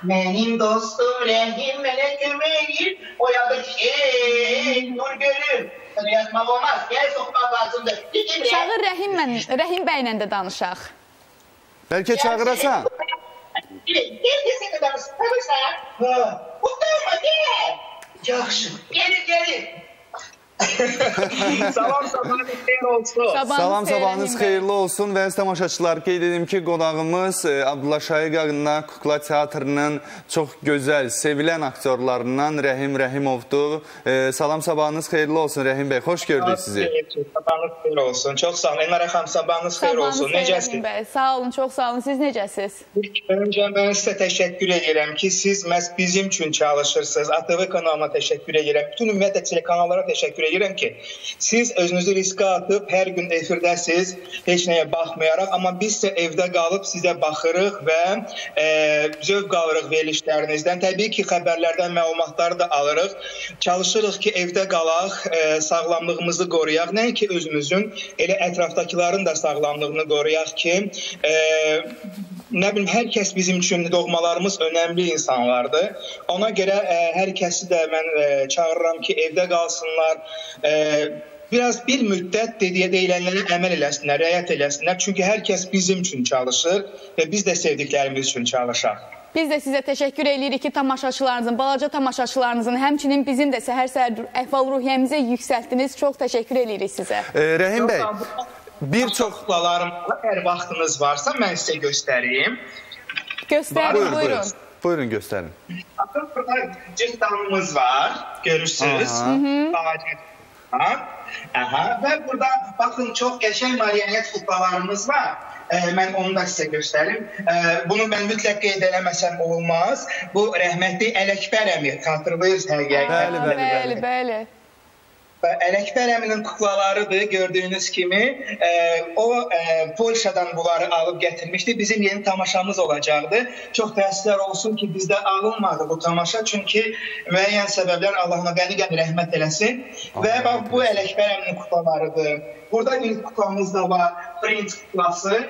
benim dostum Rehim bana kömeğir o yadı ki eee dur gönül. Sana yatmak olmaz, gel sokmak lazımdır. Gidin Çağır Rəhimlə, Rəhim bəylə də danışaq. Bəlkə çağırasan? Gel desene kadar tanırsan. Ha. Utanma gel. Yaxşı. Gelir gelir. Salam sabahınız xeyir olsun. Salam sabahınız xeyirli olsun və əziz tamaşaçılar qeyd edim ki, qonağımız e, Abdullah Şahiq adına Kukla Teatrının çox gözəl, sevilən aktyorlarından Rəhim Rəhimovdur. E, Salam sabahınız xeyirli olsun Rəhim bəy, xoş gördük sizi. Sabahınız xeyir olsun. Çox sağ olun. Elnara xanım sabahınız xeyir olsun. Sabahınız Necəsiz? bəy. Sağ olun, çox sağ olun. Siz necəsiz? Öncə mən sizə təşəkkür edirəm ki, siz məhz bizim üçün çalışırsınız. ATV kanalına təşəkkür edirəm. Bütün ümumiyyətlə telekanallara təşəkkür edirəm ki, siz özünüzü riskə atıb hər gün efirdəsiz, heç nəyə baxmayaraq, amma biz isə evdə qalıb sizə baxırıq və e, zövq alırıq verilişlərinizdən. Təbii ki, xəbərlərdən məlumatları da alırıq. Çalışırıq ki, evdə qalaq, e, sağlamlığımızı qoruyaq. Nəinki özümüzün, elə ətrafdakıların da sağlamlığını qoruyaq ki, e, nə bilim hər kəs bizim üçün doğmalarımız önəmli insanlardır. Ona görə ə, hər kəsi də mən ə, çağırıram ki, evdə qalsınlar. Ə, biraz bir müddət dediyə deyilənlərə əməl eləsinlər, riayət eləsinlər. Çünki hər kəs bizim üçün çalışır və biz də sevdiklərimiz üçün çalışaq. Biz də sizə təşəkkür edirik ki, tamaşaçılarınızın, balaca tamaşaçılarınızın, həmçinin bizim də səhər-səhər əhval-ruhiyyəmizi yüksəltdiniz. Çox təşəkkür edirik sizə. E, Rəhim bəy, bir çox kuklalarım var. Əgər vaxtınız varsa mən sizə göstəreyim. Göstərin, buyurun, buyurun. buyurun. Göstərin. Bakın burada cırtdanımız var. Görürsünüz. Aha. Ve burada bakın çok geçen marionet kuklalarımız var. Ee, mən onu da sizə göstərim. Ee, bunu mən mütləq qeyd eləməsəm olmaz. Bu rəhmətli Ələkbər əmi xatırlayırsınız həqiqətən. Bəli, bəli. Ələkbər əminin kuklalarıdır gördüyünüz kimi. O Polşadan bunları alıb gətirmişdi. Bizim yeni tamaşamız olacaqdı. Çox təəssüflər olsun ki, bizdə alınmadı bu tamaşa. Çünki müəyyən səbəblər Allah ona qəni-qəni rəhmət eləsin. Və bax bu Ələkbər əminin kuklalarıdır. Burada bir kuklamız da var. Prince kuklası.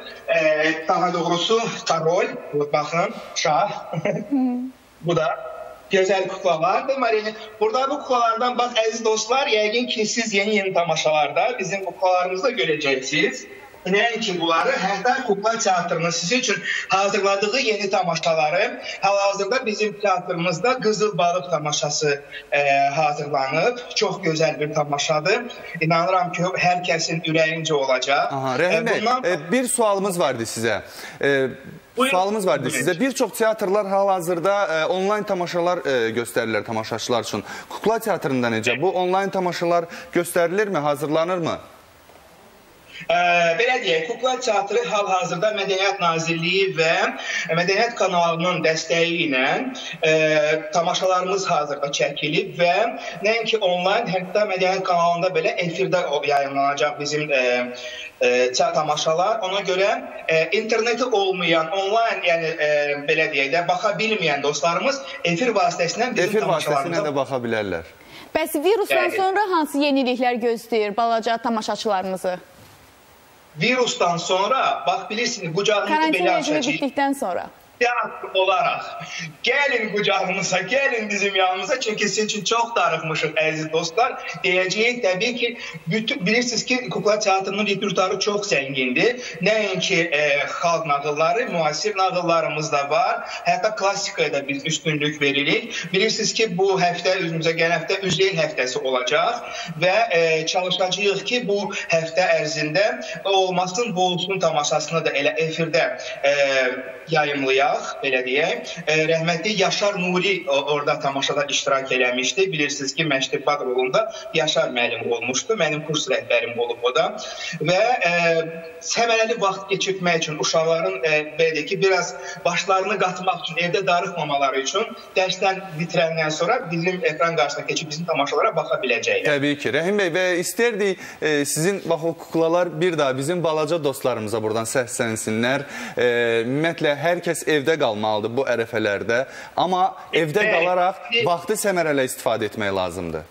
Daha doğrusu Karol. Baxın, şah. bu da gözəl kuklalardır. Marini. Burada bu kuklalardan bax əziz dostlar, yəqin ki siz yeni-yeni tamaşalarda bizim kuklalarımızı da görəcəksiniz. Nəinki bunları, hətta Kukla Teatrının sizin üçün hazırladığı yeni tamaşaları hal-hazırda bizim teatrımızda Qızıl Balıq tamaşası e, hazırlanıb. Çox gözəl bir tamaşadır. İnanıram ki, hər kəsin ürəyincə olacaq. Aha, Rəhim bəy, bundan... e, bir sualımız vardı sizə. E, Sualımız vardı sizə. Bir çox teatrlar hal-hazırda e, onlayn tamaşalar e, göstərirlər tamaşaçılar üçün. Kukla teatrında necə? Bu onlayn tamaşalar göstərilirmi, hazırlanırmı? Ə, belə deyək, Kukla Teatrı hal-hazırda Mədəniyyət Nazirliyi və Mədəniyyət kanalının dəstəyi ilə ə, tamaşalarımız hazırda çəkilib və nəinki onlayn, hətta Mədəniyyət kanalında belə efirdə yayımlanacaq bizim ə, ə, tamaşalar. Ona görə ə, interneti olmayan, onlayn, yəni ə, belə deyək də, baxa bilməyən dostlarımız efir vasitəsilə bizim Efir vasitəsilə tamaşalarımıza də baxa bilərlər. Bəs virusdan Bəli. sonra hansı yeniliklər gözləyir balaca tamaşaçılarımızı? Virusdan sonra bax bilirsiniz qucağımızı Karantin belə rejimi açacağıq. bitdikdən sonra. Teatr olaraq gəlin qucağımıza, gəlin bizim yanımıza çünki sizin üçün çox darıxmışıq əziz dostlar. Deyəcəyik təbii ki, bütün bilirsiniz ki, Kukla teatrının repertuarı çox zəngindir. Nəinki e, xalq nağılları, müasir nağıllarımız da var. Hətta klassikaya da biz üstünlük veririk. Bilirsiniz ki, bu həftə özümüzə gələn həftə Üzeyir həftəsi olacaq və e, çalışacağıq ki, bu həftə ərzində olmasın, bu olsun tamaşasını da elə efirdə e, yayımlayaq, belə deyək. E, rəhmətli Yaşar Nuri orada tamaşada iştirak eləmişdi. Bilirsiniz ki, Məştəbad rolunda Yaşar müəllim olmuşdu. Mənim kurs rəhbərim olub o da. Və e, səmərəli vaxt keçirtmək üçün uşaqların e, belə deyək ki, biraz başlarını qatmaq üçün, evdə darıxmamaları üçün dərsdən bitirəndən sonra bizim ekran qarşısına keçib bizim tamaşalara baxa biləcəklər. Təbii ki. Rəhim bəy və istərdik e, sizin bax o kuklalar bir daha bizim balaca dostlarımıza buradan səslənsinlər. E, ümumiyyətlə hər kəs evdə qalmalıdır bu ərəfələrdə, amma evdə qalaraq vaxtı səmərələ istifadə etmək lazımdır.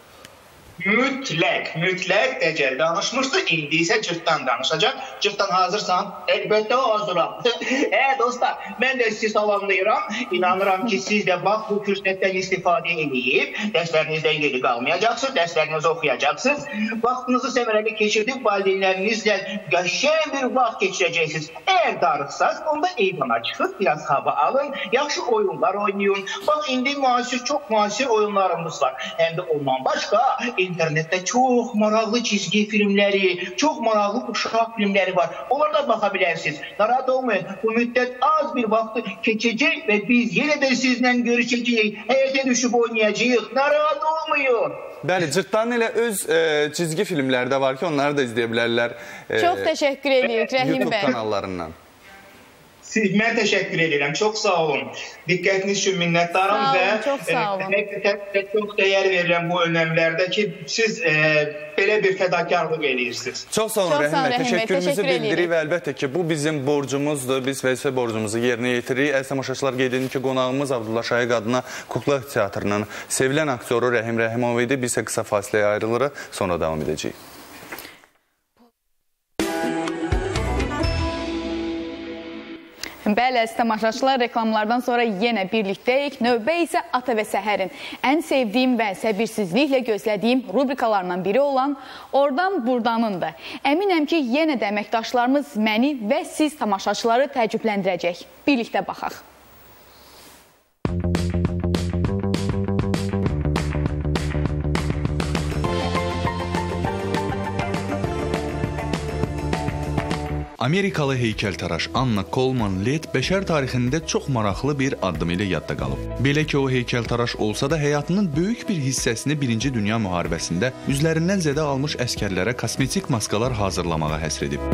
Mütləq, mütləq dəcəl danışmışdı. İndi isə cırtdan danışacaq. Cırtdan hazırsan? Əlbəttə hazıram. hə dostlar, mən də sizi salamlayıram. İnanıram ki, siz də bax bu fürsətdən istifadə edib dərslərinizdən geri qalmayacaqsınız, dərslərinizi oxuyacaqsınız. Vaxtınızı səmərəli keçirdib valideynlərinizlə qəşəng bir vaxt keçirəcəksiniz. Əgər darıxsaz, onda eyvana çıxıb biraz hava alın, yaxşı oyunlar oynayın. Bax indi müasir, çox müasir oyunlarımız var. Həm də ondan başqa internetdə çox maraqlı cizgi filmləri, çox maraqlı uşaq filmləri var. Onlara da baxa bilərsiniz. Narahat olmayın. Bu müddət az bir vaxtı keçəcək və biz yenə də sizlə görüşəcəyik. Həyətə düşüb oynayacağıq. Narahat olmayın. Bəli, Cırtdanın elə öz e, cizgi filmləri də var ki, onları da izləyə bilərlər. E, Çox təşəkkür edirik Rəhim YouTube bəy. kanallarından. Siz, mən təşəkkür edirəm. Çox sağ olun. Diqqətiniz üçün minnətdaram Sağ olun, və çox sağ olun. e, həqiqətən də çox dəyər verirəm bu önəmlərdə ki, siz e, belə bir fədakarlıq eləyirsiniz. Çox sağ olun Rəhim sağ olun, bəy. Təşəkkürümüzü Təşəkkür bildiririk edirik. və əlbəttə ki, bu bizim borcumuzdur. Biz vəzifə borcumuzu yerinə yetiririk. Əziz tamaşaçılar qeyd edin ki, qonağımız Abdullah Şaiq adına Kukla Teatrının sevilən aktyoru Rəhim Rəhimov idi. Biz isə qısa fasiləyə ayrılırıq, sonra davam edəcəyik. Bəli, əziz tamaşaçılar, reklamlardan sonra yenə birlikdəyik. Növbə isə Ata və Səhərin ən sevdiyim və səbirsizliklə gözlədiyim rubrikalarından biri olan Oradan Burdanındır. Əminəm ki, yenə də əməkdaşlarımız məni və siz tamaşaçıları təəccübləndirəcək. Birlikdə baxaq. Amerikalı heykəltaraş Anna Coleman Let bəşər tarixində çox maraqlı bir addım ilə yadda qalıb. Belə ki, o heykəltaraş olsa da həyatının böyük bir hissəsini 1-ci Dünya müharibəsində üzlərindən zədə almış əskərlərə kosmetik maskalar hazırlamağa həsr edib.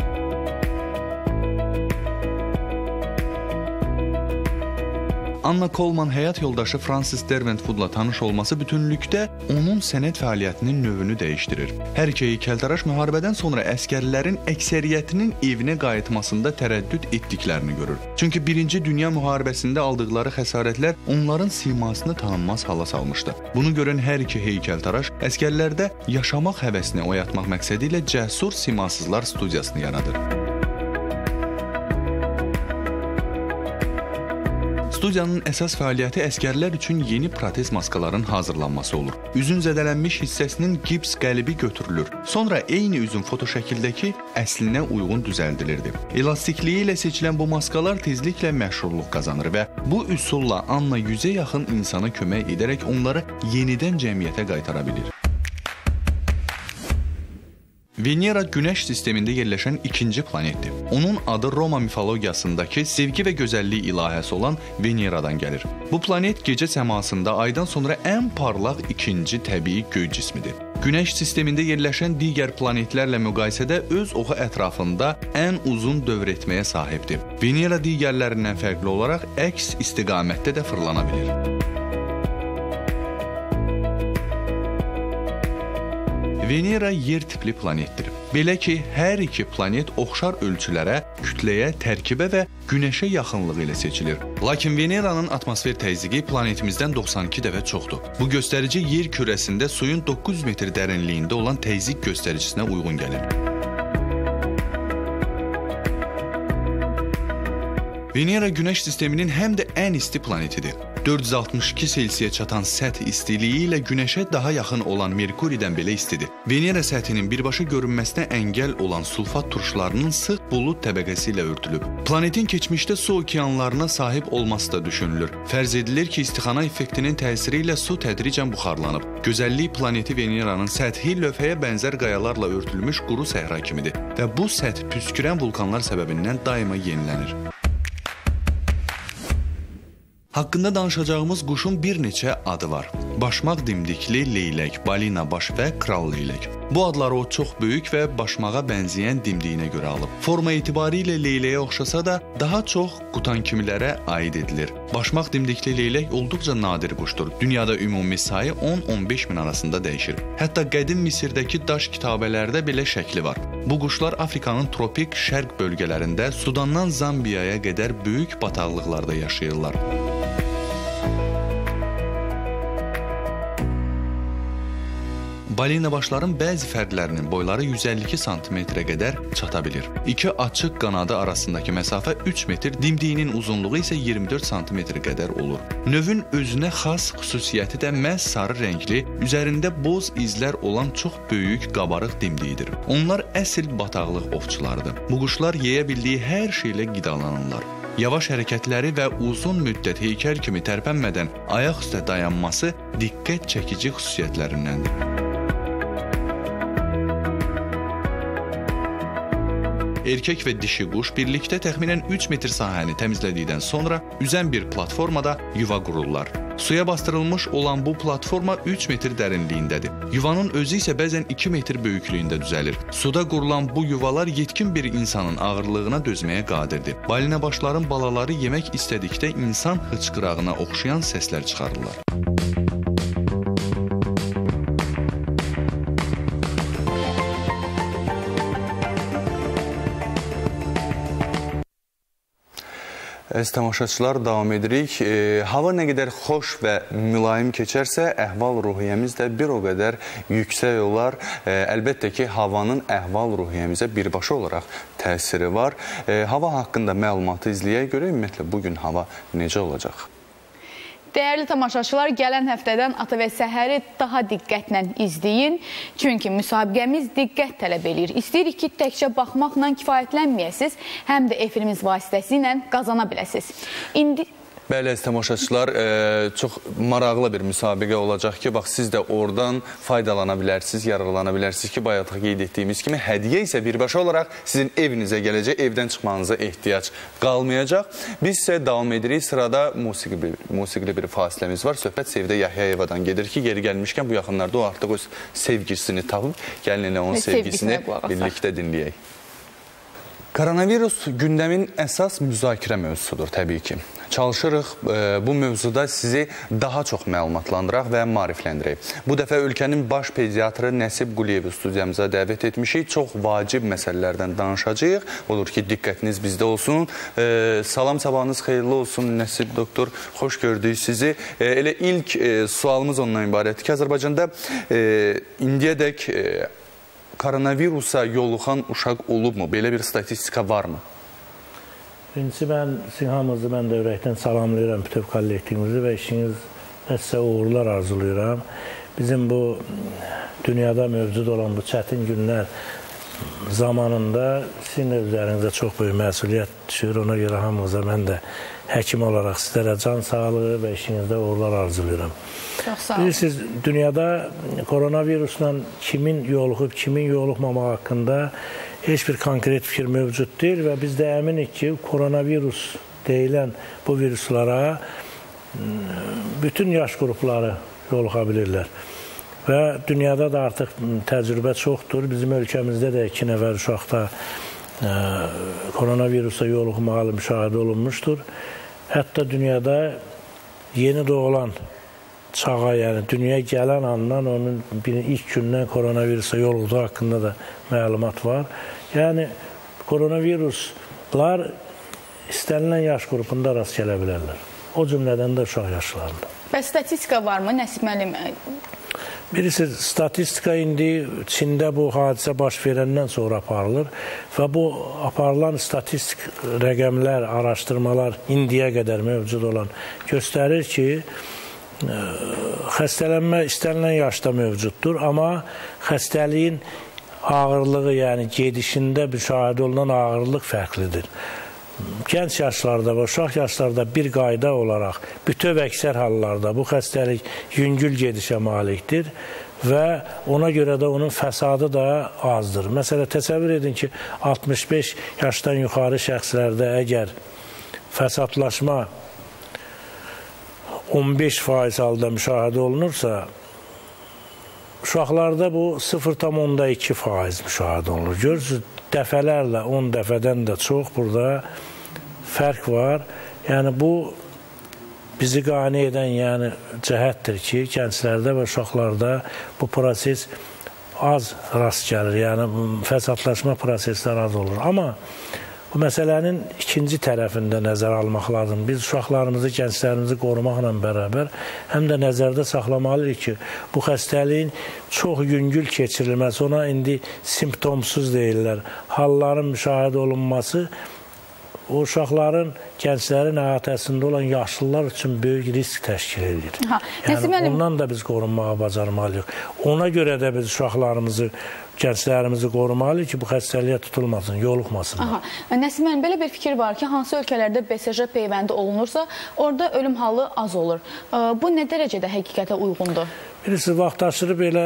Anna Coleman həyat yoldaşı Francis Derwentwoodla tanış olması bütünlükdə onun sənət fəaliyyətinin növünü dəyişdirir. Hər iki heykəltaraş müharibədən sonra əskərlərin əksəriyyətinin evinə qayıtmasında tərəddüd etdiklərini görür. Çünki 1-ci Dünya müharibəsində aldıqları xəsarətlər onların simasını tanınmaz hala salmışdı. Bunu görən hər iki heykəltaraş əskərlərdə yaşamaq həvəsini oyatmaq məqsədi ilə Cəsur Simasızlar studiyasını yaradır. Studiyanın əsas fəaliyyəti əskərlər üçün yeni protez maskaların hazırlanması olur. Üzün zədələnmiş hissəsinin gips qəlibi götürülür. Sonra eyni üzün fotoşəkildəki əslinə uyğun düzəldilirdi. Elastikliyi ilə seçilən bu maskalar tezliklə məşhurluq qazanır və bu üsulla Anna 100-ə yaxın insana kömək edərək onları yenidən cəmiyyətə qaytara bilir. Venera Günəş sistemində yerləşən ikinci planetdir. Onun adı Roma mifologiyasındakı sevgi və gözəllik ilahəsi olan Veneradan gəlir. Bu planet gecə səmasında aydan sonra ən parlaq ikinci təbii göy cismidir. Günəş sistemində yerləşən digər planetlərlə müqayisədə öz oxu ətrafında ən uzun dövr etməyə sahibdir. Venera digərlərindən fərqli olaraq əks istiqamətdə də fırlana bilir. Venera yer tipli planetdir. Belə ki, hər iki planet oxşar ölçülərə, kütləyə, tərkibə və Günəşə yaxınlığı ilə seçilir. Lakin Veneranın atmosfer təzyiqi planetimizdən 92 dəfə çoxdur. Bu göstərici yer kürəsində suyun 900 metr dərinliyində olan təzyiq göstəricinə uyğun gəlir. Venera Günəş sisteminin həm də ən isti planetidir. 462 Selsiyə çatan səth istiliyi ilə Günəşə daha yaxın olan Merkuridən belə istidir. Venera səthinin birbaşa görünməsinə əngəl olan sulfat turşlarının sıx bulud təbəqəsi ilə örtülüb. Planetin keçmişdə su okeanlarına sahib olması da düşünülür. Fərz edilir ki, istixana effektinin təsiri ilə su tədricən buxarlanıb. Gözəllik planeti Veneranın səthi lövhəyə bənzər qayalarla örtülmüş quru səhra kimidir və bu səth püskürən vulkanlar səbəbindən daima yenilənir. Haqqında danışacağımız quşun bir neçə adı var. Başmaq dimdikli leylək, balina baş və kral leylək. Bu adları o çox böyük və başmağa bənzəyən dimdiyinə görə alıb. Forma etibarilə leyləyə oxşasa da, daha çox qutan kimilərə aid edilir. Başmaq dimdikli leylək olduqca nadir quşdur. Dünyada ümumi sayı 10-15 min arasında dəyişir. Hətta qədim Misirdəki daş kitabələrdə belə şəkli var. Bu quşlar Afrikanın tropik şərq bölgələrində Sudandan Zambiyaya qədər böyük bataqlıqlarda yaşayırlar. Balinabaşların bəzi fərdlərinin boyları 152 sm-ə qədər çata bilir. İki açıq qanadı arasındakı məsafə 3 metr, dimdiyinin uzunluğu isə 24 sm qədər olur. Növün özünə xas xüsusiyyəti də məhz sarı rəngli, üzərində boz izlər olan çox böyük qabarıq dimdiyidir. Onlar əsl bataqlıq ovçularıdır. Bu quşlar yeyə bildiyi hər şeylə qidalanırlar. Yavaş hərəkətləri və uzun müddət heykəl kimi tərpənmədən ayaq üstə dayanması diqqət çəkici xüsusiyyətlərindəndir. Erkək və dişi quş birlikdə təxminən 3 metr sahəni təmizlədikdən sonra üzən bir platformada yuva qururlar. Suya bastırılmış olan bu platforma 3 metr dərinliyindədir. Yuvanın özü isə bəzən 2 metr böyüklüyündə düzəlir. Suda qurulan bu yuvalar yetkin bir insanın ağırlığına dözməyə qadirdir. Balinabaşların balaları yemək istədikdə insan hıçqırağına oxşayan səslər çıxarırlar. Əziz tamaşaçılar, davam edirik. E, hava nə qədər xoş və mülayim keçərsə, əhval-ruhiyyəmiz də bir o qədər yüksək olar. E, əlbəttə ki, havanın əhval-ruhiyyəmizə birbaşa olaraq təsiri var. E, hava haqqında məlumatı izləyək görə ümumiyyətlə bugün hava necə olacaq? Dəyərli tamaşaçılar, gələn həftədən ATV Səhəri daha diqqətlə izləyin. Çünki müsabiqəmiz diqqət tələb eləyir. İstəyirik ki, təkcə baxmaqla kifayətlənməyəsiz, həm də efirimiz vasitəsilə qazana biləsiniz. İndi Bəli, əziz tamaşaçılar, e, çox maraqlı bir müsabiqə olacaq ki, bax siz də oradan faydalana bilərsiniz, yararlana bilərsiniz ki, bayaq qeyd etdiyimiz kimi hədiyyə isə birbaşa olaraq sizin evinizə gələcək, evdən çıxmanıza ehtiyac qalmayacaq. Biz isə davam edirik. Sırada musiqi bir, musiqili bir fasiləmiz var. Söhbət Sevdə Yahyayevadan gedir ki, geri gəlmişkən bu yaxınlarda o artıq öz sevgisini tapıb, gəlin elə onun sevgisini birlikdə dinləyək. Koronavirus gündəmin əsas müzakirə mövzusudur təbii ki. Çalışırıq e, bu mövzuda sizi daha çox məlumatlandıraq və maarifləndirək. Bu dəfə ölkənin baş pediatrı Nəsib Quliyevi studiyamıza dəvət etmişik. Çox vacib məsələlərdən danışacağıq. Odur ki, diqqətiniz bizdə olsun. E, salam sabahınız xeyirli olsun Nəsib doktor. Xoş gördük sizi. E, elə ilk sualımız ondan ibarətdir ki, Azərbaycanda indiyədək koronavirusa yoluxan uşaq olubmu? Belə bir statistika varmı? Birincisi, mən sizin hamınızı mən də ürəkdən salamlayıram bütöv kollektivimizi və işiniz sizə uğurlar arzulayıram. Bizim bu dünyada mövcud olan bu çətin günlər zamanında sizin üzərinizə çox böyük məsuliyyət düşür. Ona görə hamınıza mən də həkim olaraq sizlərə can sağlığı və işinizdə uğurlar arzulayıram. Çox sağ olun. Bilirsiniz, dünyada koronavirusla kimin yoluxub, kimin yoluxmamaq haqqında heç bir konkret fikir mövcud deyil və biz də əminik ki, koronavirus deyilən bu viruslara bütün yaş qrupları yoluxa bilirlər. Və dünyada da artıq təcrübə çoxdur. Bizim ölkəmizdə də iki nəfər uşaqda ə, koronavirusa yoluxmağı müşahidə olunmuşdur. Hətta dünyada yeni doğulan çağa, yəni dünyaya gələn andan onun bir ilk gündən koronavirusa yoluxduğu haqqında da məlumat var. Yəni koronaviruslar istənilən yaş qrupunda rast gələ bilərlər. O cümlədən də uşaq yaşlarında. Bəs statistika varmı Nəsib müəllim? Birisi statistika indi Çində bu hadisə baş verəndən sonra aparılır və bu aparılan statistik rəqəmlər, araşdırmalar indiyə qədər mövcud olan göstərir ki, xəstələnmə istənilən yaşda mövcuddur, amma xəstəliyin ağırlığı, yəni gedişində müşahidə olunan ağırlıq fərqlidir. Gənc yaşlarda və uşaq yaşlarda bir qayda olaraq bütöv əksər hallarda bu xəstəlik yüngül gedişə malikdir və ona görə də onun fəsadı da azdır. Məsələn, təsəvvür edin ki, 65 yaşdan yuxarı şəxslərdə əgər fəsadlaşma 15% halda müşahidə olunursa, uşaqlarda bu 0,2% müşahidə olunur. Görürsünüz, dəfələrlə 10 dəfədən də çox burada fərq var. Yəni bu bizi qane edən yəni cəhətdir ki, gənclərdə və uşaqlarda bu proses az rast gəlir. Yəni fəsadlaşma prosesləri az olur. Amma məsələnin ikinci tərəfini də nəzərə almaq lazımdır. Biz uşaqlarımızı, gənclərimizi qorumaqla bərabər həm də nəzərdə saxlamalıyıq ki, bu xəstəliyin çox yüngül keçirilməsi, ona indi simptomsuz deyirlər, halların müşahidə olunması o uşaqların, gənclərin əhatəsində olan yaşlılar üçün böyük risk təşkil edir. Ha, Yəni ondan da biz qorunmağa bacarmalıyıq. Ona görə də biz uşaqlarımızı, gənclərimizi qorumalıyıq ki, bu xəstəliyə tutulmasın, yoluxmasınlar. Aha. Nəsim müəllim, belə bir fikir var ki, hansı ölkələrdə BSJ peyvəndi olunursa, orada ölüm halı az olur. Bu nə dərəcədə həqiqətə uyğundur? Bilirsiniz, vaxtaşırı belə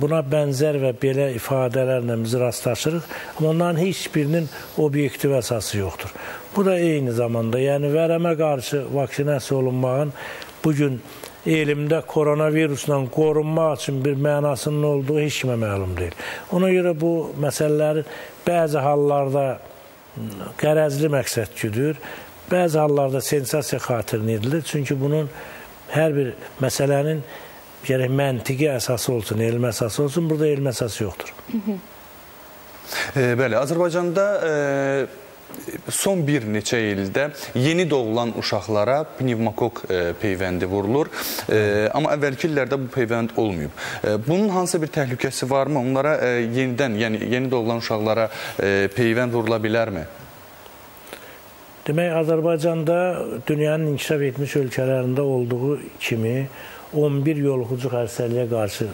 buna bənzər və belə ifadələrlə biz rastlaşırıq, amma onların heç birinin obyektiv əsası yoxdur. Bu da eyni zamanda, yəni vərəmə qarşı vaksinasiya olunmağın bugün elmdə koronavirusla qorunmaq üçün bir mənasının olduğu heç kimə məlum deyil. Ona görə bu məsələlərin bəzi hallarda qərəzli məqsəd güdür, bəzi hallarda sensasiya xatirinə edilir. Çünki bunun hər bir məsələnin gərək məntiqi əsası olsun, elmi əsası olsun. Burada elmi əsası yoxdur. E, bəli, Azərbaycanda e, son bir neçə ildə yeni doğulan uşaqlara pnevmokok e, peyvəndi vurulur. E, amma əvvəlki illərdə bu peyvənd olmayıb. E, bunun hansısa bir təhlükəsi varmı? Onlara yenidən, yəni yeni doğulan uşaqlara peyvənd vurula bilərmi? Demək, Azərbaycanda dünyanın inkişaf etmiş ölkələrində olduğu kimi 11 yoluxucu xəstəliyə qarşı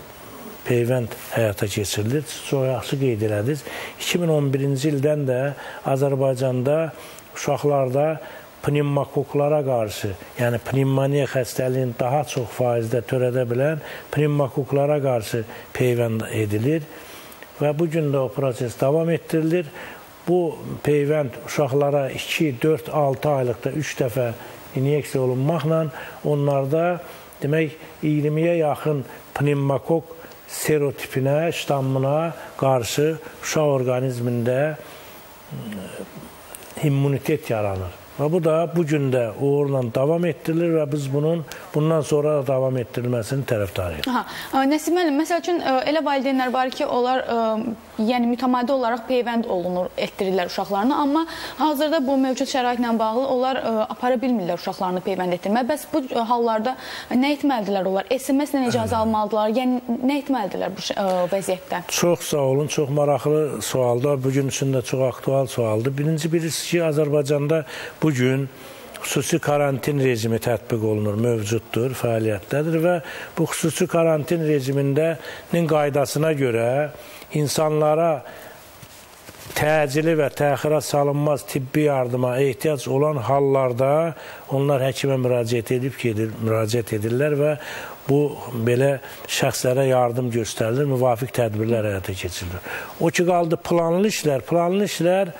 peyvənd həyata keçirilir. Çox yaxşı qeyd elədiniz. 2011-ci ildən də Azərbaycanda uşaqlarda pnevmokoklara qarşı, yəni pnevmoniya xəstəliyini daha çox faizdə törədə bilən pnevmokoklara qarşı peyvənd edilir və bu gün də o proses davam etdirilir. Bu peyvənd uşaqlara 2, 4, 6 aylıqda 3 dəfə inyeksiya olunmaqla onlarda demək 20-yə yaxın pnevmokok serotipinə, ştammına qarşı uşaq orqanizmində immunitet yaranır. Və bu da bu gün də uğurla davam etdirilir və biz bunun bundan sonra da davam etdirilməsinin tərəfdarıyıq. Aha. Nəsim müəllim, məsəl üçün ə, elə valideynlər var ki, onlar ə, yəni mütəmadi olaraq peyvənd olunur, etdirirlər uşaqlarına, amma hazırda bu mövcud şəraitlə bağlı onlar ə, apara bilmirlər uşaqlarını peyvənd etdirməyə. Bəs bu ə, hallarda nə etməlidirlər onlar? SMS-lə icazə almalıdırlar? Yəni nə etməlidirlər bu ə, vəziyyətdə? Çox sağ olun, çox maraqlı sualdır. Bu gün üçün də çox aktual sualdır. Birinci birisi ki, Azərbaycanda bu gün xüsusi karantin rejimi tətbiq olunur, mövcuddur, fəaliyyətdədir və bu xüsusi karantin rejimindənin qaydasına görə insanlara təcili və təxirə salınmaz tibbi yardıma ehtiyac olan hallarda onlar həkimə müraciət edib gedir, müraciət edirlər və bu belə şəxslərə yardım göstərilir, müvafiq tədbirlər həyata keçirilir. O ki qaldı planlı işlər, planlı işlər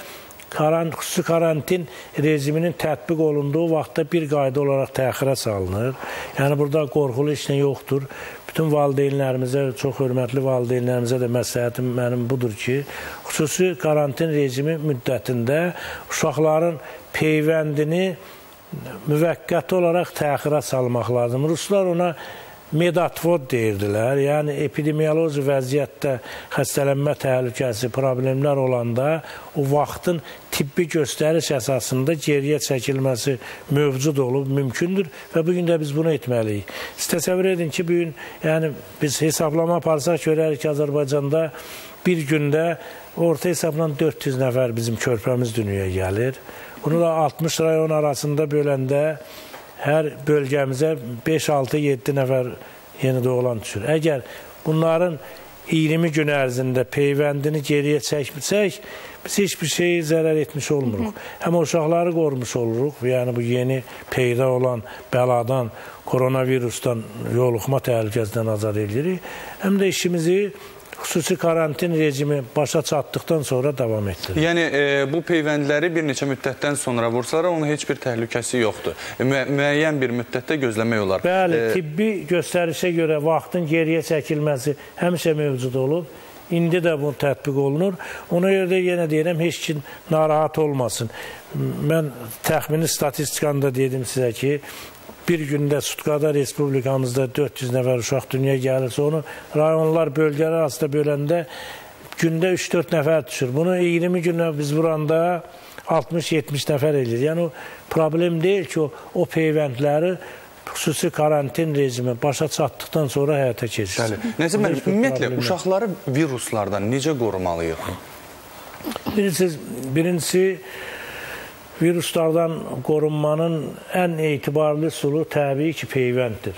karan, xüsusi karantin rejiminin tətbiq olunduğu vaxtda bir qayda olaraq təxirə salınır. Yəni burada qorxulu nə yoxdur. Bütün valideynlərimizə, çox hörmətli valideynlərimizə də məsləhətim mənim budur ki, xüsusi karantin rejimi müddətində uşaqların peyvəndini müvəqqəti olaraq təxirə salmaq lazım. Ruslar ona medatvod deyirdilər. Yəni epidemioloji vəziyyətdə xəstələnmə təhlükəsi, problemlər olanda o vaxtın tibbi göstəriş əsasında geriyə çəkilməsi mövcud olub, mümkündür və bu gün də biz bunu etməliyik. Siz təsəvvür edin ki, bu gün yəni biz hesablama aparsaq görərik ki, Azərbaycanda bir gündə orta hesabla 400 nəfər bizim körpəmiz dünyaya gəlir. Bunu da 60 rayon arasında böləndə hər bölgəmizə 5, 6, 7 nəfər yeni doğulan düşür. Əgər bunların 20 gün ərzində peyvəndini geriyə çəkmisək, biz heç bir şeyi zərər etmiş olmuruq. Həm uşaqları qorumuş oluruq, yəni bu yeni peyda olan bəladan, koronavirusdan, yoluxma təhlükəsindən azad edirik. Həm də işimizi xüsusi karantin rejimi başa çatdıqdan sonra davam etdirir. Yəni e, bu peyvəndləri bir neçə müddətdən sonra vursalar onun heç bir təhlükəsi yoxdur. E, müə müəyyən bir müddətdə gözləmək olar. Bəli, E, tibbi göstərişə görə vaxtın geriyə çəkilməsi həmişə mövcud olub. İndi də bu tətbiq olunur. Ona görə də yenə deyirəm, heç kim narahat olmasın. Mən təxmini statistikanı da dedim sizə ki, bir gündə Sutkada Respublikamızda 400 nəfər uşaq dünyaya gəlirsə, onu rayonlar, bölgələr arasında böləndə gündə 3-4 nəfər düşür. Bunu 20 günə biz vuranda 60-70 nəfər eləyir. Yəni o problem deyil ki, o, o peyvəndləri xüsusi karantin rejimi başa çatdıqdan sonra həyata keçirsin. Bəli. Nəzim müəllim, ümumiyyətlə uşaqları viruslardan necə qorumalıyıq? Bilirsiniz, birincisi viruslardan qorunmanın ən etibarlı üsulu təbii ki, peyvənddir.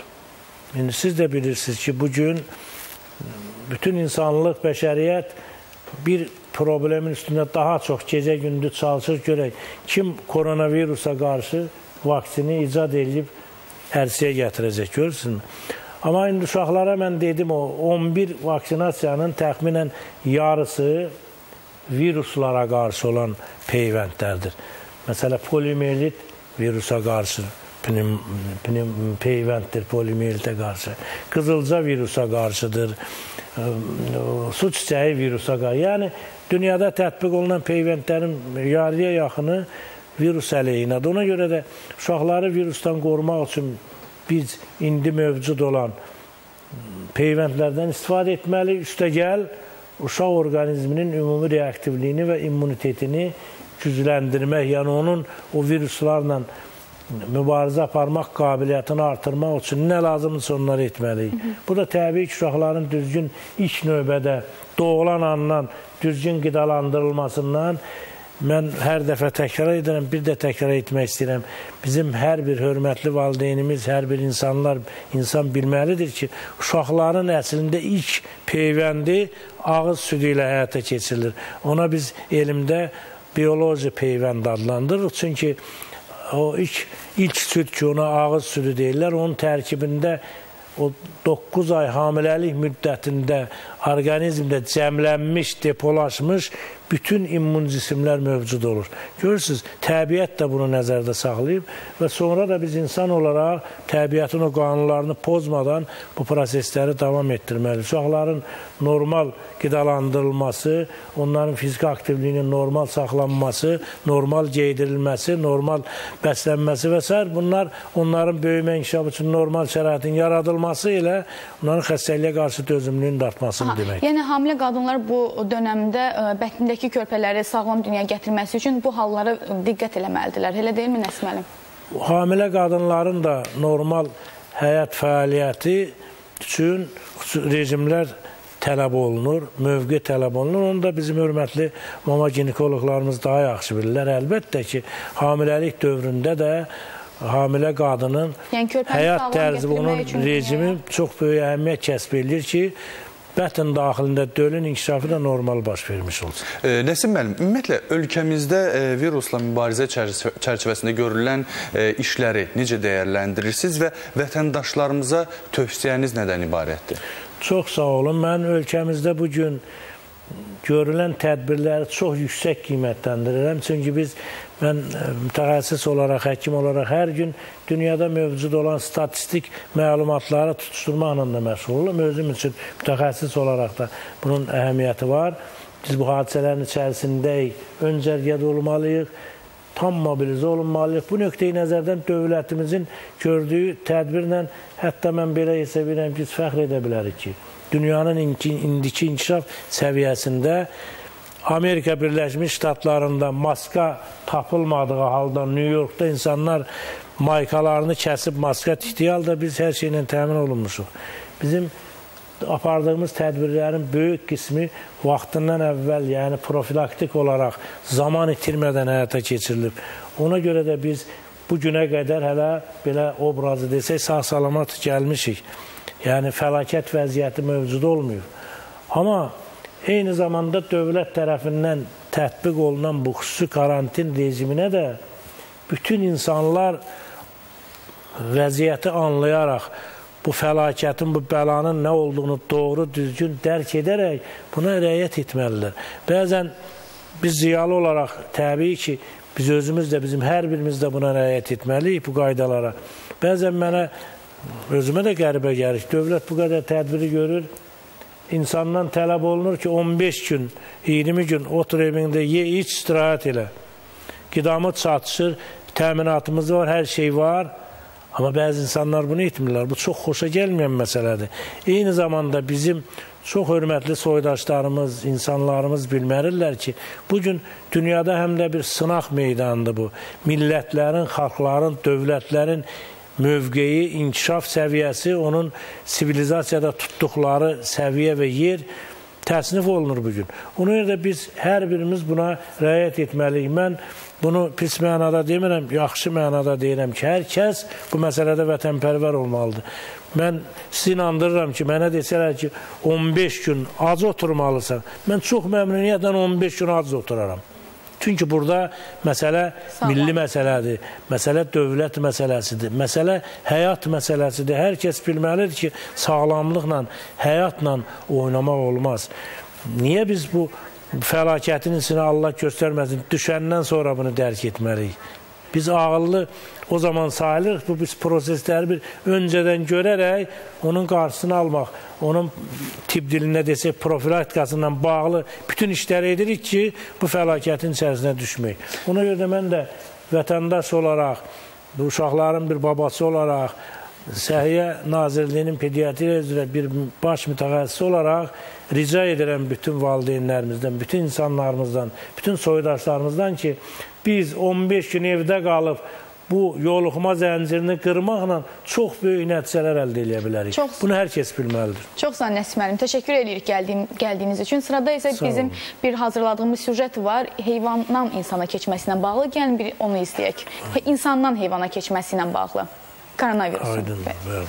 İndi siz də bilirsiniz ki, bu gün bütün insanlıq, bəşəriyyət bir problemin üstündə daha çox gecə-gündüz çalışır görək kim koronavirusa qarşı vaksini icad edib ərsəyə gətirəcək, görürsünüzmü? Amma indi uşaqlara mən dedim o 11 vaksinasiyanın təxminən yarısı viruslara qarşı olan peyvəndlərdir. Məsələ poliomiyelit virusa qarşı pnüm, pnüm, peyvənddir poliomiyelit qarşı. Qızılca virusa qarşıdır. Su çiçəyi virusa qarşı. Yəni dünyada tətbiq olunan peyvəndlərin yarıya yaxını virus əleyhinədir. Ona görə də uşaqları virusdan qorumaq üçün biz indi mövcud olan peyvəndlərdən istifadə etməli. Üstəgəl uşaq orqanizminin ümumi reaktivliyini və immunitetini gücləndirmək, yəni onun o viruslarla mübarizə aparmaq qabiliyyətini artırmaq üçün nə lazımdırsa onları etməliyik. Bu da təbii ki, uşaqların düzgün ilk növbədə doğulan andan düzgün qidalandırılmasından mən hər dəfə təkrar edirəm, bir də təkrar etmək istəyirəm. Bizim hər bir hörmətli valideynimiz, hər bir insanlar, insan bilməlidir ki, uşaqların əslində ilk peyvəndi ağız südü ilə həyata keçirilir. Ona biz elmdə bioloji peyvənd adlandırırıq. Çünki o ilk, ilk süd ki, ona ağız südü deyirlər, onun tərkibində o 9 ay hamiləlik müddətində orqanizmdə cəmlənmiş, depolaşmış bütün immun cisimlər mövcud olur. Görürsüz, təbiət də bunu nəzərdə saxlayıb və sonra da biz insan olaraq təbiətin o qanunlarını pozmadan bu prosesləri davam etdirməliyik. Uşaqların normal qidalandırılması, onların fiziki aktivliyinin normal saxlanması, normal geydirilməsi, normal bəslənməsi və s. bunlar onların böyümə inkişafı üçün normal şəraitin yaradılması ilə onların xəstəliyə qarşı dözümlüyünün də artmasını demək. Yəni hamilə qadınlar bu dönəmdə ə, bətnindəki körpələri sağlam dünyaya gətirməsi üçün bu hallara ə, diqqət eləməlidirlər. Elə deyilmi Nəsim müəllim? Hamilə qadınların da normal həyat fəaliyyəti üçün rejimlər tələb olunur, mövqe tələb olunur. Onu da bizim hörmətli mama ginekoloqlarımız daha yaxşı bilirlər. Əlbəttə ki, hamiləlik dövründə də hamilə qadının Yəni həyat tərzi onun rejimi çox böyük əhəmiyyət kəsb edir ki, bətn daxilində dölün inkişafı da normal baş vermiş olsun. E, Nəsim müəllim, ümumiyyətlə ölkəmizdə e, virusla mübarizə çərçivə- çərçivəsində görülən e, işləri necə dəyərləndirirsiniz və vətəndaşlarımıza tövsiyəniz nədən ibarətdir? Çox sağ olun. Mən ölkəmizdə bu gün görülən tədbirləri çox yüksək qiymətləndirirəm. Çünki biz mən e, mütəxəssis olaraq, həkim olaraq hər gün dünyada mövcud olan statistik məlumatları tutuşturmaqla da məşğul olurum. Özüm üçün mütəxəssis olaraq da bunun əhəmiyyəti var. Biz bu hadisələrin içərisindəyik. Öncərgədə olmalıyıq. Tam mobilizə olunmalıyıq. Bu nöqteyi nəzərdən dövlətimizin gördüyü tədbirlə hətta mən belə hesab edirəm ki, biz fəxr edə bilərik ki, dünyanın indiki inkişaf səviyyəsində Amerika Birləşmiş Ştatlarında maska tapılmadığı halda New Yorkda insanlar maykalarını kəsib maska tikdiyi halda biz hər şeylə təmin olunmuşuq. Bizim apardığımız tədbirlərin böyük qismi vaxtından əvvəl, yəni profilaktik olaraq zaman itirmədən həyata keçirilib. Ona görə də biz bu günə qədər hələ belə obrazı desək sağ-salamat gəlmişik. Yəni fəlakət vəziyyəti mövcud olmuyor. Amma eyni zamanda dövlət tərəfindən tətbiq olunan bu xüsusi karantin rejiminə də bütün insanlar vəziyyəti anlayaraq bu fəlakətin, bu bəlanın nə olduğunu doğru, düzgün dərk edərək buna riayət etməlidir. Bəzən biz ziyalı olaraq təbii ki, biz özümüz də, bizim hər birimiz də buna riayət etməliyik bu qaydalara. Bəzən mənə özümə də qəribə gəlir. Dövlət bu qədər tədbiri görür. İnsandan tələb olunur ki, 15 gün, 20 gün otur evində, ye, iç, istirahət elə. Qidamı çatışır, təminatımız var, hər şey var. Amma bəzi insanlar bunu etmirlər. Bu çox xoşa gəlməyən məsələdir. Eyni zamanda bizim çox hörmətli soydaşlarımız, insanlarımız bilməlidirlər ki, bu gün dünyada həm də bir sınaq meydanıdır bu. Millətlərin, xalqların, dövlətlərin mövqeyi, inkişaf səviyyəsi, onun sivilizasiyada tutduqları səviyyə və yer təsnif olunur bu gün. Ona görə də biz hər birimiz buna riayət etməliyik. Mən bunu pis mənada demirəm, yaxşı mənada deyirəm ki, hər kəs bu məsələdə vətənpərvər olmalıdır. Mən sizi inandırıram ki, mənə desələr ki, 15 gün ac oturmalısan, mən çox məmnuniyyətlə 15 gün ac oturaram. Çünki burada məsələ milli məsələdir, məsələ dövlət məsələsidir, məsələ həyat məsələsidir. Hər kəs bilməlidir ki, sağlamlıqla, həyatla oynamaq olmaz. Niyə biz bu fəlakətin içinə Allah göstərməsin, düşəndən sonra bunu dərk etməliyik? Biz ağıllı o zaman sayılırıq bu biz prosesləri bir öncədən görərək onun qarşısını almaq, onun tibb dilində desək profilaktikası ilə bağlı bütün işləri edirik ki, bu fəlakətin içərisinə düşmək. Ona görə də mən də vətəndaş olaraq, bu uşaqların bir babası olaraq, Səhiyyə Nazirliyinin pediatriya üzrə bir baş mütəxəssis olaraq rica edirəm bütün valideynlərimizdən, bütün insanlarımızdan, bütün soydaşlarımızdan ki, biz 15 gün evdə qalıb bu yoluxma zəncirini qırmaqla çox böyük nəticələr əldə edə bilərik. Çox- Bunu hər kəs bilməlidir. Çox sağ olun Nəsim müəllim. Təşəkkür edirik gəldiyin, gəldiyiniz üçün. Sırada isə Sağ bizim olun. bir hazırladığımız süjet var. Heyvandan insana keçməsi bağlı. Gəlin bir onu izləyək. He- İnsandan heyvana keçməsi ilə bağlı. Koronavirus. Aydın, bəli.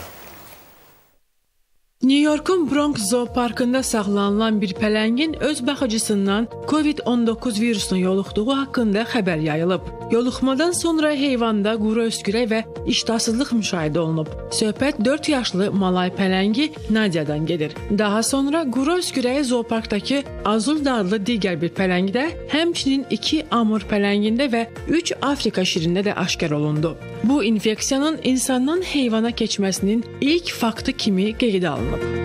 Nyu-Yorkun Bronx zooparkında saxlanılan bir pələngin öz baxıcısından COVID-19 virusuna yoluxduğu haqqında xəbər yayılıb. Yoluxmadan sonra heyvanda quru öskürək və iştahsızlıq müşahidə olunub. Söhbət 4 yaşlı malay pələngi Nadiadan gedir. Daha sonra quru öskürəyi zooparkdakı Azul adlı digər bir pələngdə, həmçinin 2 Amur pələngində və 3 Afrika şirində də aşkar olundu. Bu infeksiyanın insandan heyvana keçməsinin ilk faktı kimi qeydə alınıb.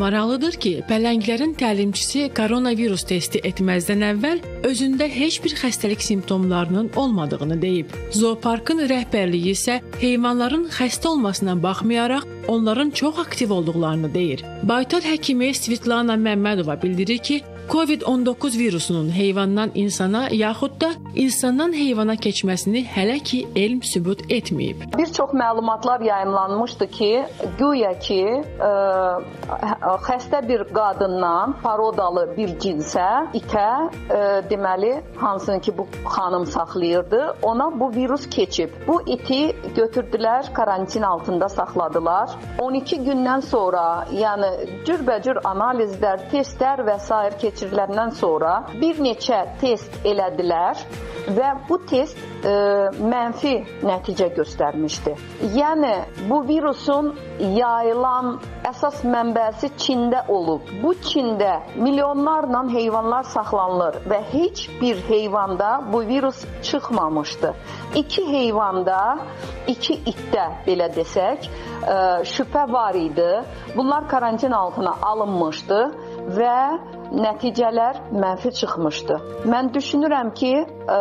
Maraqlıdır ki, pələnglərin təlimçisi koronavirus testi etməzdən əvvəl özündə heç bir xəstəlik simptomlarının olmadığını deyib. Zooparkın rəhbərliyi isə heyvanların xəstə olmasına baxmayaraq onların çox aktiv olduqlarını deyir. Baytar həkimi Svetlana Məmmədova bildirir ki, COVID-19 virusunun heyvandan insana yaxud da insandan heyvana keçməsini hələ ki elm sübut etməyib. Bir çox məlumatlar yayımlanmışdı ki, güya ki, ə, xəstə bir qadından parodalı bir cinsə, itə, ə, deməli, hansını ki bu xanım saxlayırdı, ona bu virus keçib. Bu iti götürdülər, karantin altında saxladılar. 12 gündən sonra, yəni cürbəcür analizlər, testlər və s. keçiriləndən sonra bir neçə test elədilər və bu test ə, mənfi nəticə göstərmişdi. Yəni bu virusun yayılan əsas mənbəsi Çində olub. Bu Çində milyonlarla heyvanlar saxlanılır və heç bir heyvanda bu virus çıxmamışdı. İki heyvanda, iki itdə belə desək, ə, şübhə var idi. Bunlar karantin altına alınmışdı və nəticələr mənfi çıxmışdı. Mən düşünürəm ki, ə,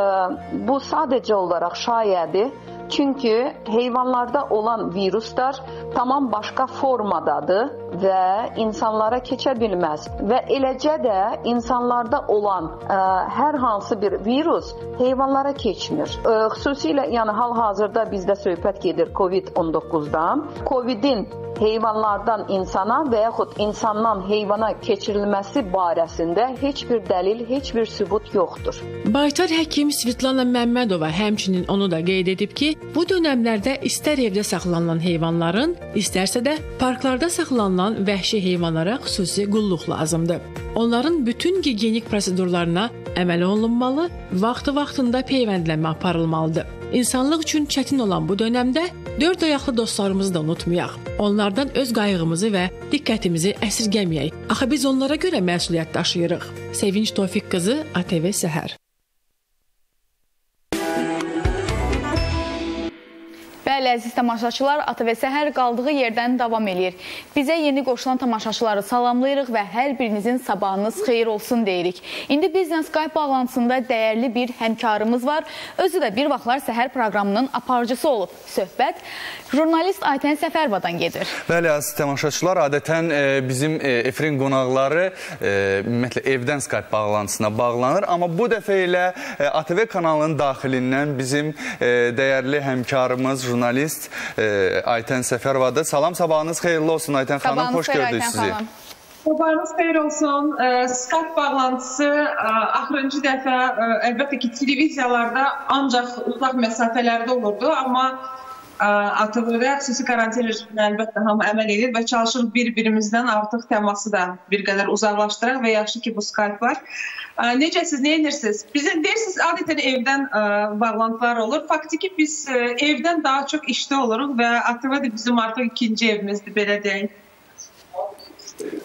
bu sadəcə olaraq şayədir. Çünki heyvanlarda olan viruslar tamam başqa formadadır və insanlara keçə bilməz və eləcə də insanlarda olan ə, hər hansı bir virus heyvanlara keçmir. Ə, xüsusilə yəni hal-hazırda bizdə söhbət gedir COVID-19-dan. COVID-in heyvanlardan insana və yaxud insandan heyvana keçirilməsi barəsində heç bir dəlil, heç bir sübut yoxdur. Baytar həkim Svetlana Məmmədova həmçinin onu da qeyd edib ki, bu dövrlərdə istər evdə saxlanılan heyvanların, istərsə də parklarda saxlanılan vəhşi heyvanlara xüsusi qulluq lazımdır. Onların bütün gigiyenik prosedurlarına əməl olunmalı, vaxtı-vaxtında peyvəndlənmə aparılmalıdır. İnsanlıq üçün çətin olan bu dövrdə dörd ayaqlı dostlarımızı da unutmayaq. Onlardan öz qayğımızı və diqqətimizi əsirgəməyək. Axı biz onlara görə məsuliyyət daşıyırıq. Sevinç Tofiq qızı ATV Səhər. Bəli, əziz tamaşaçılar, ATV Səhər qaldığı yerdən davam eləyir. Bizə yeni qoşulan tamaşaçıları salamlayırıq və hər birinizin sabahınız xeyir olsun deyirik. İndi bizlə Skype bağlantısında dəyərli bir həmkarımız var. Özü də bir vaxtlar Səhər proqramının aparıcısı olub. Söhbət jurnalist Aytən Səfərvadan gedir. Bəli, əziz tamaşaçılar, adətən e, bizim e, efirin qonaqları e, ümumiyyətlə evdən Skype bağlantısına bağlanır, amma bu dəfə elə e, ATV kanalının daxilindən bizim e, dəyərli həmkarımız jurnalist e, Aytən Səfərvadır. Salam, sabahınız xeyirli olsun Aytən xanım. Sabahınız Xoş gördük sizi. xanım. Sabahınız xeyir olsun. Ee, Skype bağlantısı e, axırıncı dəfə e, əlbəttə ki, televiziyalarda ancaq uzaq məsafələrdə olurdu, amma ATV-də xüsusi karantin rejiminə əlbəttə hamı əməl edir və çalışırıq bir-birimizdən artıq təması da bir qədər uzaqlaşdıraq və yaxşı ki, bu Skype var. E, Necəsiz, nə edirsiniz? Bizim deyirsiniz adətən evdən e, bağlantılar olur. Faktiki biz e, evdən daha çox işdə oluruq və ATV də bizim artıq ikinci evimizdir, belə deyək.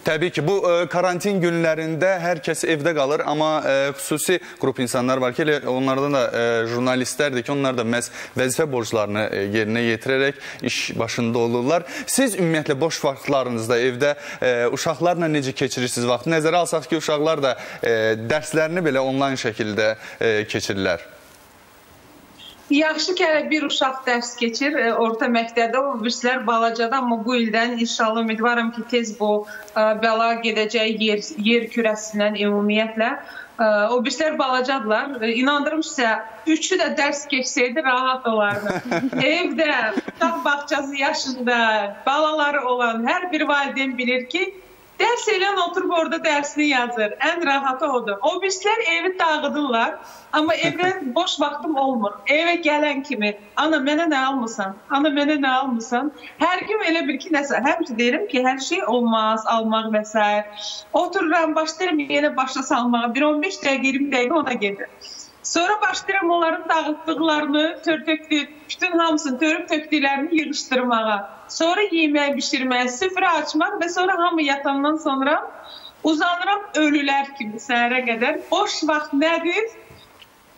Təbii ki, bu e, karantin günlərində hər kəs evdə qalır, amma e, xüsusi qrup insanlar var ki, elə onlardan da e, jurnalistlərdir ki, onlar da məhz vəzifə borclarını e, yerinə yetirərək iş başında olurlar. Siz ümumiyyətlə boş vaxtlarınızda evdə e, uşaqlarla necə keçirirsiniz vaxt? Nəzərə alsaq ki, uşaqlar da e, dərslərini belə onlayn şəkildə e, keçirirlər. Yaxşı ki, hələ bir uşaq dərs keçir e, orta məktəbdə, o birislər balacada, amma bu ildən inşallah ümidvaram ki, tez bu e, bəla gedəcək yer, yer kürəsindən ümumiyyətlə. E, O birislər balacadılar. İnandırım sizə, üçü də dərs keçsəydi rahat olardı. Evdə, uşaq bağçası yaşında balaları olan hər bir valideyn bilir ki, Dərs eləyən oturub orada dərsini yazır. Ən rahatı odur. O birislər evi dağıdırlar, amma evdən boş vaxtım olmur. Evə gələn kimi, ana mənə nə almısan? Ana mənə nə almısan? Hər gün elə bir ki, nəsə, həmişə deyirəm ki, hər şey olmaz, almaq və s. Otururam, başlayıram yenə başa salmağa. Bir 15 dəqiqə, 20 dəqiqə ona gedir. Sonra başlayıram onların dağıtdıqlarını, törtöktü, bütün hamısını törüb tökdüklərini yığışdırmağa. Sonra yemək bişirmək, süfrə açmaq və sonra hamı yatandan sonra uzanıram ölülər kimi səhərə qədər. Boş vaxt nədir?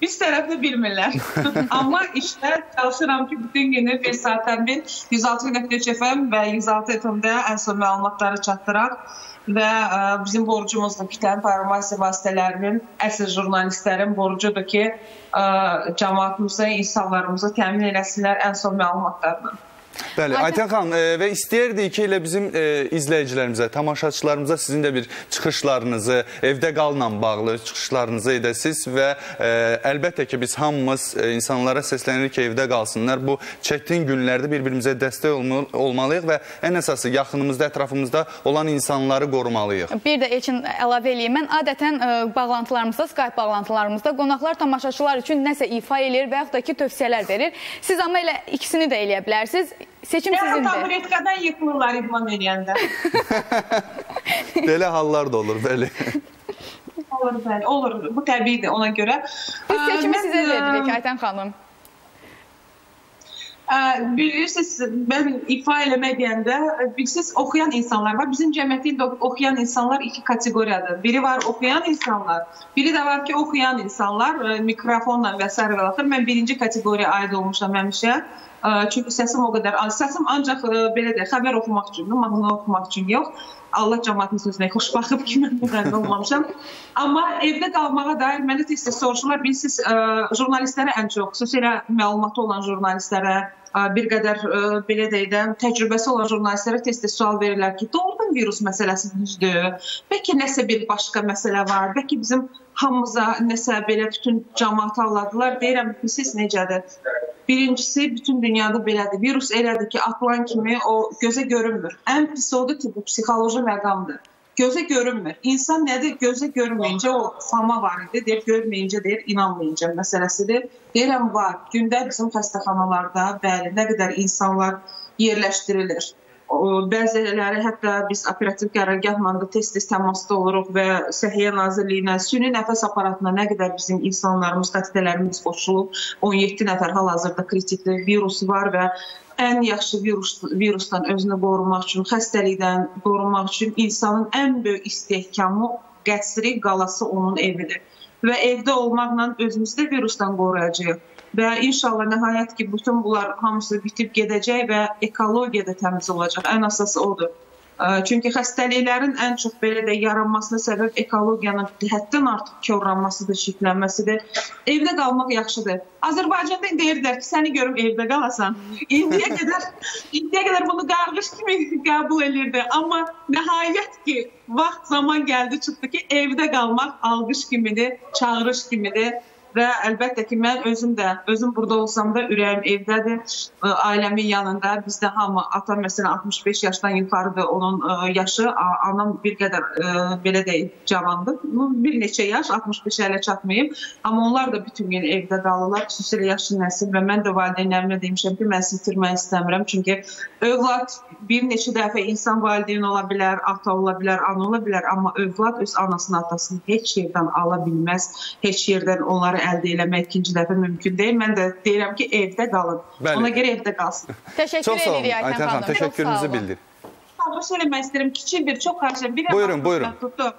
Biz tərəfdə bilmirlər. Amma işdə çalışıram ki, bütün günü bir saatdan bir 106.3 FM və 106 FM-də ən son məlumatları çatdıraq və ə, bizim borcumuzdur kütləvi informasiya vasitələrinin, əsl jurnalistlərin borcudur ki, ə, cəmaatımıza, insanlarımıza təmin eləsinlər ən son məlumatlarını. Bəli, Aytən xanım e, və istəyirdik ki, elə bizim e, izləyicilərimizə, tamaşaçılarımıza sizin də bir çıxışlarınızı, evdə qalla bağlı çıxışlarınızı edəsiz və e, əlbəttə ki, biz hamımız e, insanlara səslənirik ki, evdə qalsınlar. Bu çətin günlərdə bir-birimizə dəstək olma olmalıyıq və ən əsası yaxınımızda, ətrafımızda olan insanları qorumalıyıq. Bir də Elçin əlavə eləyim. Mən adətən ə, bağlantılarımızda, Skype bağlantılarımızda qonaqlar tamaşaçılar üçün nəsə ifa eləyir və yaxud da ki, tövsiyələr verir. Siz amma elə ikisini də eləyə bilərsiniz. Seçim Yəni sizindir. taburetkadan yıkılırlar idman eləyəndə. Belə hallar da olur, bəli. Olur, bəli, olur. Bu təbiidir ona görə. Biz seçimi sizə ə, veririk Aytən xanım. Ə, Bilirsiniz, mən ifa eləmək deyəndə, ə, bilirsiniz, oxuyan insanlar var. Bizim cəmiyyətdə oxuyan insanlar iki kateqoriyadır. Biri var oxuyan insanlar, biri də var ki, oxuyan insanlar ə, mikrofonla və s. və axır. Mən birinci kateqoriyaya aid olmuşam həmişə. Çünki səsim o qədər. Səsim ancaq belə də xəbər oxumaq üçündür, mahnı oxumaq üçün yox. Allah cəmaatın sözünə xoş baxıb ki, mən müğənni olmamışam. Amma evdə qalmağa dair mənə tez-tez soruşurlar. Bilirsiniz, jurnalistlərə ən çox, xüsusilə məlumatı olan jurnalistlərə, bir qədər ə, belə deyək də, təcrübəsi olan jurnalistlərə tez-tez sual verirlər ki, doğrudan virus məsələsi düzdür? Bəlkə nəsə bir başqa məsələ var? Bəlkə bizim hamımıza nəsə belə bütün cəmaatı ağladılar. Deyirəm, siz necədir? Birincisi, bütün dünyada belədir. Virus elədir ki, atılan kimi o gözə görünmür. Ən pis odur ki, bu psixoloji məqamdır. Gözə görünmür. İnsan nədir? Gözə görməyincə o fama var idi. Deyir, görməyincə deyir, inanmayınca məsələsidir. Deyirəm, var. Gündə bizim xəstəxanalarda, bəli, nə qədər insanlar yerləşdirilir. Bəziləri hətta biz operativ qərargahla da tez-tez təmasda oluruq və Səhiyyə Nazirliyinə, süni nəfəs aparatına nə qədər bizim insanlarımız, xəstələrimiz qoşulub, 17 nəfər hal-hazırda kritik virus var və ən yaxşı virus virusdan özünü qorumaq üçün, xəstəlikdən qorunmaq üçün insanın ən böyük istehkamı qəsri, qalası onun evidir. Və evdə olmaqla özümüzü də virusdan qoruyacağıq. Və inşallah nəhayət ki, bütün bunlar hamısı bitib gedəcək və ekologiya da təmiz olacaq. Ən əsası odur. Çünki xəstəliklərin ən çox belə də yaranmasına səbəb ekologiyanın həddən artıq korlanmasıdır, çirklənməsidir. Evdə qalmaq yaxşıdır. Azərbaycanda deyirlər ki, səni görüm evdə qalasan. İndiyə qədər indiyə qədər bunu qarğış kimi qəbul elirdi, amma nəhayət ki, vaxt zaman gəldi çıxdı ki, evdə qalmaq alqış kimidir, çağırış kimidir. Və əlbəttə ki, mən özüm də, özüm burada olsam da ürəyim evdədir, ailəmin yanında. Bizdə hamı, atam məsələn 65 yaşdan yuxarıdır onun yaşı, anam bir qədər belə deyək, cavandır. Bir neçə yaş, 65 hələ çatmayıb. Amma onlar da bütün gün evdə qalırlar, xüsusilə yaşlı nəsil və mən də valideynlərimə demişəm ki, mən sizi itirmək istəmirəm. Çünki övlad bir neçə dəfə insan valideyn ola bilər, ata ola bilər, ana ola bilər, amma övlad öz anasını, atasını heç yerdən ala bilməz. Heç yerdən onları əldə eləmək ikinci dəfə mümkün deyil. Mən də deyirəm ki, evdə qalın. Bəli. Ona görə evdə qalsın. Təşəkkür Çox sağ olun edirik Aytən xanım. xanım, təşəkkürümüzü bildir. Xahiş eləmək istəyirəm, kiçik bir, çox xahiş edirəm. Bir Buyurun, buyurun. tutdu.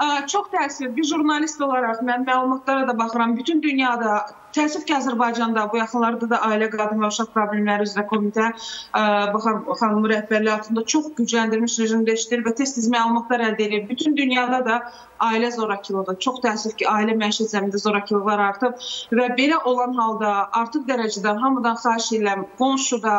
Çox təəssüf, bir jurnalist olaraq mən məlumatlara da baxıram. Bütün dünyada, təəssüf ki, Azərbaycanda bu yaxınlarda da Ailə, Qadın və Uşaq Problemləri üzrə komitə aa, baxın xanım rəhbərliyi altında çox gücləndirilmiş rejimdə işləyir və tez-tez məlumatlar əldə edir. Bütün dünyada da ailə zorakılığı, çox təəssüf ki, ailə məişət zəminində zorakılıqlar artıb və belə olan halda artıq dərəcədə hamıdan xahiş edirəm, qonşuda,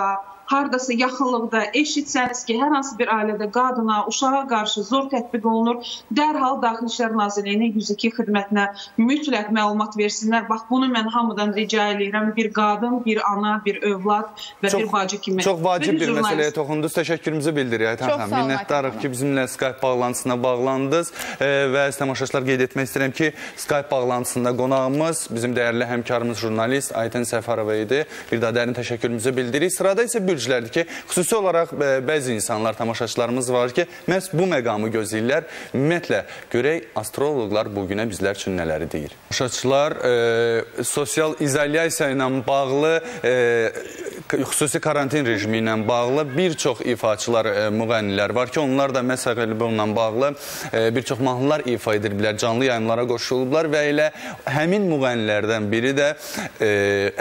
hardasa yaxınlıqda eşitsəniz ki, hər hansı bir ailədə qadına, uşağa qarşı zor tətbiq olunur, dərhal Daxili İşlər Nazirliyinin 102 xidmətinə mütləq məlumat versinlər. Bax bunu mən hamıdan rica edirəm. Bir qadın, bir ana, bir övlad və bir bacı kimi. Çox vacib bir jurnalist. məsələyə toxundunuz. Təşəkkürümüzü bildiririk Çox Minnətdarıq ki, bizimlə Skype bağlantısına bağlandınız e, və tamaşaçılar qeyd etmək istəyirəm ki, Skype bağlantısında qonağımız bizim dəyərli həmkarımız jurnalist Aytən Səfərova idi. Bir daha dərin təşəkkürümüzü bildiririk. Sırada isə bürclərdir ki, xüsusi olaraq e, bəzi insanlar, tamaşaçılarımız var ki, məhz bu məqamı gözləyirlər. Ümumiyyətlə, görək astroloqlar bu günə bizlər üçün nələri deyir. Tamaşaçılar e, sosial izolyasiya ilə bağlı e, xüsusi karantin rejimi ilə bağlı bir çox ifaçılar, e, müğənnilər var ki, onlar da məsələlə bununla bağlı e, bir çox mahnılar ifa ediblər, canlı yayımlara qoşulublar və elə həmin müğənnilərdən biri də e,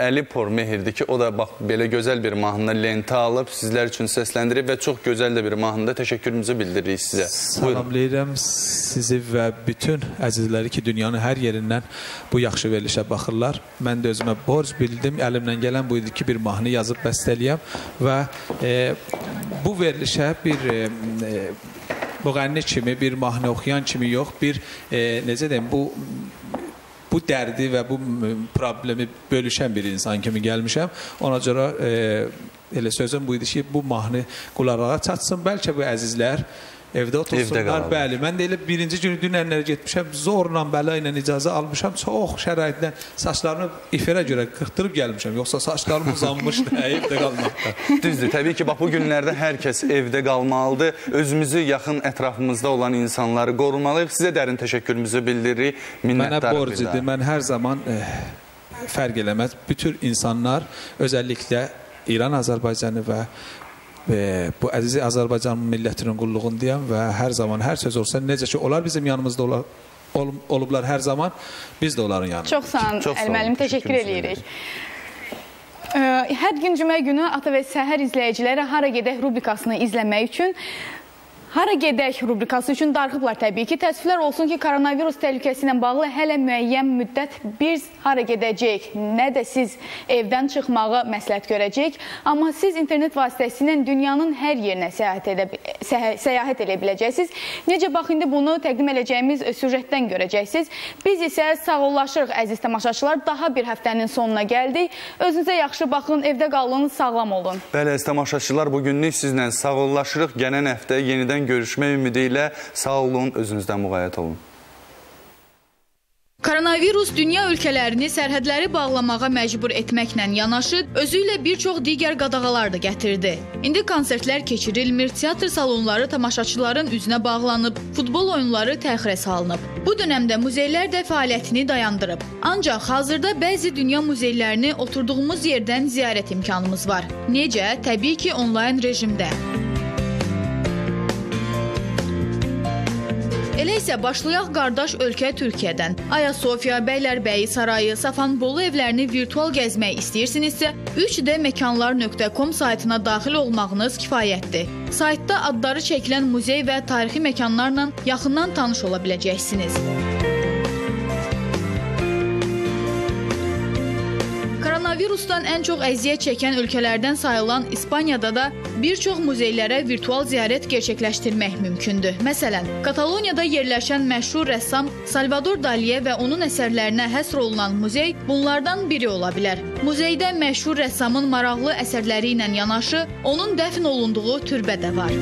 Əli Pormehirdir ki, o da bax belə gözəl bir mahnını lentə alıb sizlər üçün səsləndirib və çox gözəl də bir mahnıda təşəkkürümüzü bildiririk sizə. Salamlayıram sizi və bütün əzizləri ki, dünyanın hər yerindən bu yaxşı verilişə baxırlar. Mən də özümə borc bildim. Əlimdən gələn bu idi ki, bir mahnı yazıb bəstələyəm və e, bu verilişə bir e, e, müğənni kimi, bir mahnı oxuyan kimi yox, bir e, necə deyim, bu bu dərdi və bu problemi bölüşən bir insan kimi gəlmişəm. Ona görə e, elə sözüm bu idi ki, bu mahnı qulaqlara çatsın. Bəlkə bu əzizlər evdə otursunlar. Bəli, mən də elə birinci günü dünənlərə getmişəm. Zorla bəla ilə icazə almışam. Çox şəraitdən saçlarımı efirə görə qırxdırıb gəlmişəm. Yoxsa saçlarım uzanmışdı evdə qalmaqda. Düzdür. Təbii ki, bax bu günlərdə hər kəs evdə qalmalıdır. Özümüzü yaxın ətrafımızda olan insanları qorumalıyıq. Sizə dərin təşəkkürümüzü bildiririk. Mənə Minnətdarıq borc bir daha. idi. Mən hər zaman e, fərq eləməz. Bütün insanlar, özəlliklə İran Azərbaycanı və e, bu əziz Azərbaycan millətinin qulluğundayam və hər zaman hər söz olsa necə ki onlar bizim yanımızda olar, ol, olublar hər zaman biz də onların yanında. Çox sağ olun, Əli müəllim, təşəkkür edirik. Ə, Hər gün cümə günü Ata və Səhər izləyiciləri Hara gedək rubrikasını izləmək üçün Hara gedək rubrikası üçün darıxıblar təbii ki. Təəssüflər olsun ki, koronavirus təhlükəsi ilə bağlı hələ müəyyən müddət biz hara gedəcəyik, nə də siz evdən çıxmağı məsləhət görəcəyik. Amma siz internet vasitəsilə dünyanın hər yerinə səyahət edə, səyahət edə biləcəksiniz. Necə bax indi bunu təqdim edəcəyimiz süjetdən görəcəksiniz. Biz isə sağollaşırıq əziz tamaşaçılar. Daha bir həftənin sonuna gəldik. Özünüzə yaxşı baxın, evdə qalın, sağlam olun. Bəli, əziz tamaşaçılar, bu günlük sizlə sağollaşırıq. Gələn həftə yenidən görüşmək ümidi ilə sağ olun, özünüzdən müğayət olun. Koronavirus dünya ölkələrini sərhədləri bağlamağa məcbur etməklə yanaşı, özü ilə bir çox digər qadağalar da gətirdi. İndi konsertlər keçirilmir, teatr salonları tamaşaçıların üzünə bağlanıb, futbol oyunları təxirə salınıb. Bu dövrdə muzeylər də fəaliyyətini dayandırıb. Ancaq hazırda bəzi dünya muzeylərini oturduğumuz yerdən ziyarət imkanımız var. Necə? Təbii ki, onlayn rejimdə. Elə isə başlayaq qardaş ölkə Türkiyədən. Ayasofya, Bəylərbəyi sarayı, Safanbolu evlərini virtual gəzmək istəyirsinizsə, 3dmekanlar.com saytına daxil olmağınız kifayətdir. Saytda adları çəkilən muzey və tarixi məkanlarla yaxından tanış ola biləcəksiniz. Koronavirusdan ən çox əziyyət çəkən ölkələrdən sayılan İspaniyada da bir çox muzeylərə virtual ziyarət gerçəkləşdirmək mümkündür. Məsələn, Kataloniyada yerləşən məşhur rəssam Salvador Daliyə və onun əsərlərinə həsr olunan muzey bunlardan biri ola bilər. Muzeydə məşhur rəssamın maraqlı əsərləri ilə yanaşı, onun dəfn olunduğu türbə də var.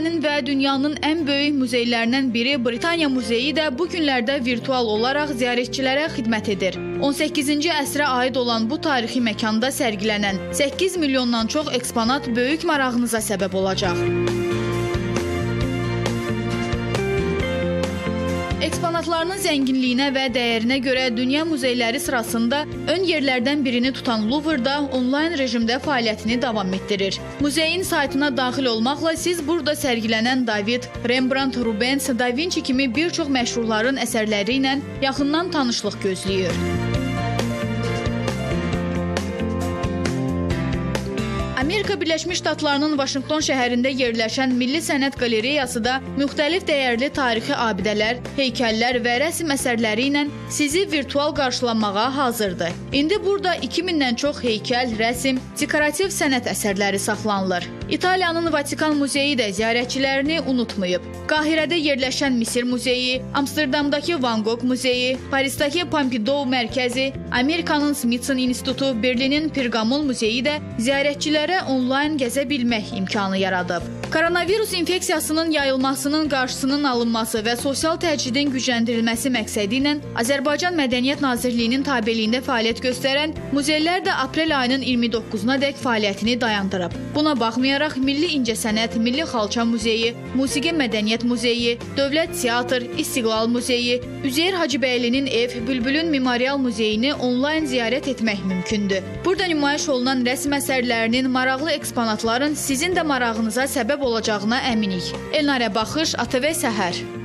İngiltərənin və dünyanın ən böyük muzeylərindən biri Britaniya muzeyi də bu günlərdə virtual olaraq ziyarətçilərə xidmət edir. 18-ci əsrə aid olan bu tarixi məkanda sərgilənən 8 milyondan çox eksponat böyük marağınıza səbəb olacaq. Eksponatlarının zənginliyinə və dəyərinə görə dünya muzeyləri sırasında ön yerlərdən birini tutan Louvre-da onlayn rejimdə fəaliyyətini davam etdirir. Muzeyin saytına daxil olmaqla siz burada sərgilənən David, Rembrandt, Rubens, Da Vinci kimi bir çox məşhurların əsərləri ilə yaxından tanışlıq gözləyir. Amerika Birləşmiş Ştatlarının Vaşinqton şəhərində yerləşən Milli Sənət Qalereyası da müxtəlif dəyərli tarixi abidələr, heykəllər və rəsm əsərləri ilə sizi virtual qarşılamağa hazırdır. İndi burada 2000-dən çox heykəl, rəsm, dekorativ sənət əsərləri saxlanılır. İtaliyanın Vatikan muzeyi də ziyarətçilərini unutmayıb. Qahirədə yerləşən Misir muzeyi, Amsterdamdakı Van Gogh muzeyi, Parisdəki Pompidou mərkəzi, Amerikanın Smithson İnstitutu, Berlinin Pergamon muzeyi də ziyarətçilərə onlayn gəzə bilmək imkanı yaradıb. Koronavirus infeksiyasının yayılmasının qarşısının alınması və sosial təcridin gücləndirilməsi məqsədi ilə Azərbaycan Mədəniyyət Nazirliyinin tabeliyində fəaliyyət göstərən muzeylər də aprel ayının 29-na dək fəaliyyətini dayandırıb. Buna baxmayaraq Milli İncəsənət, Milli Xalça Muzeyi, Musiqi Mədəniyyət Muzeyi, Dövlət Teatr, İstiqlal Muzeyi, Üzeyir Hacıbəylinin ev, Bülbülün Memorial Muzeyini onlayn ziyarət etmək mümkündür. Burada nümayiş olunan rəsm əsərlərinin, maraqlı eksponatların sizin də marağınıza səbəb olacağına əminik. Elnarə Baxış, ATV Səhər.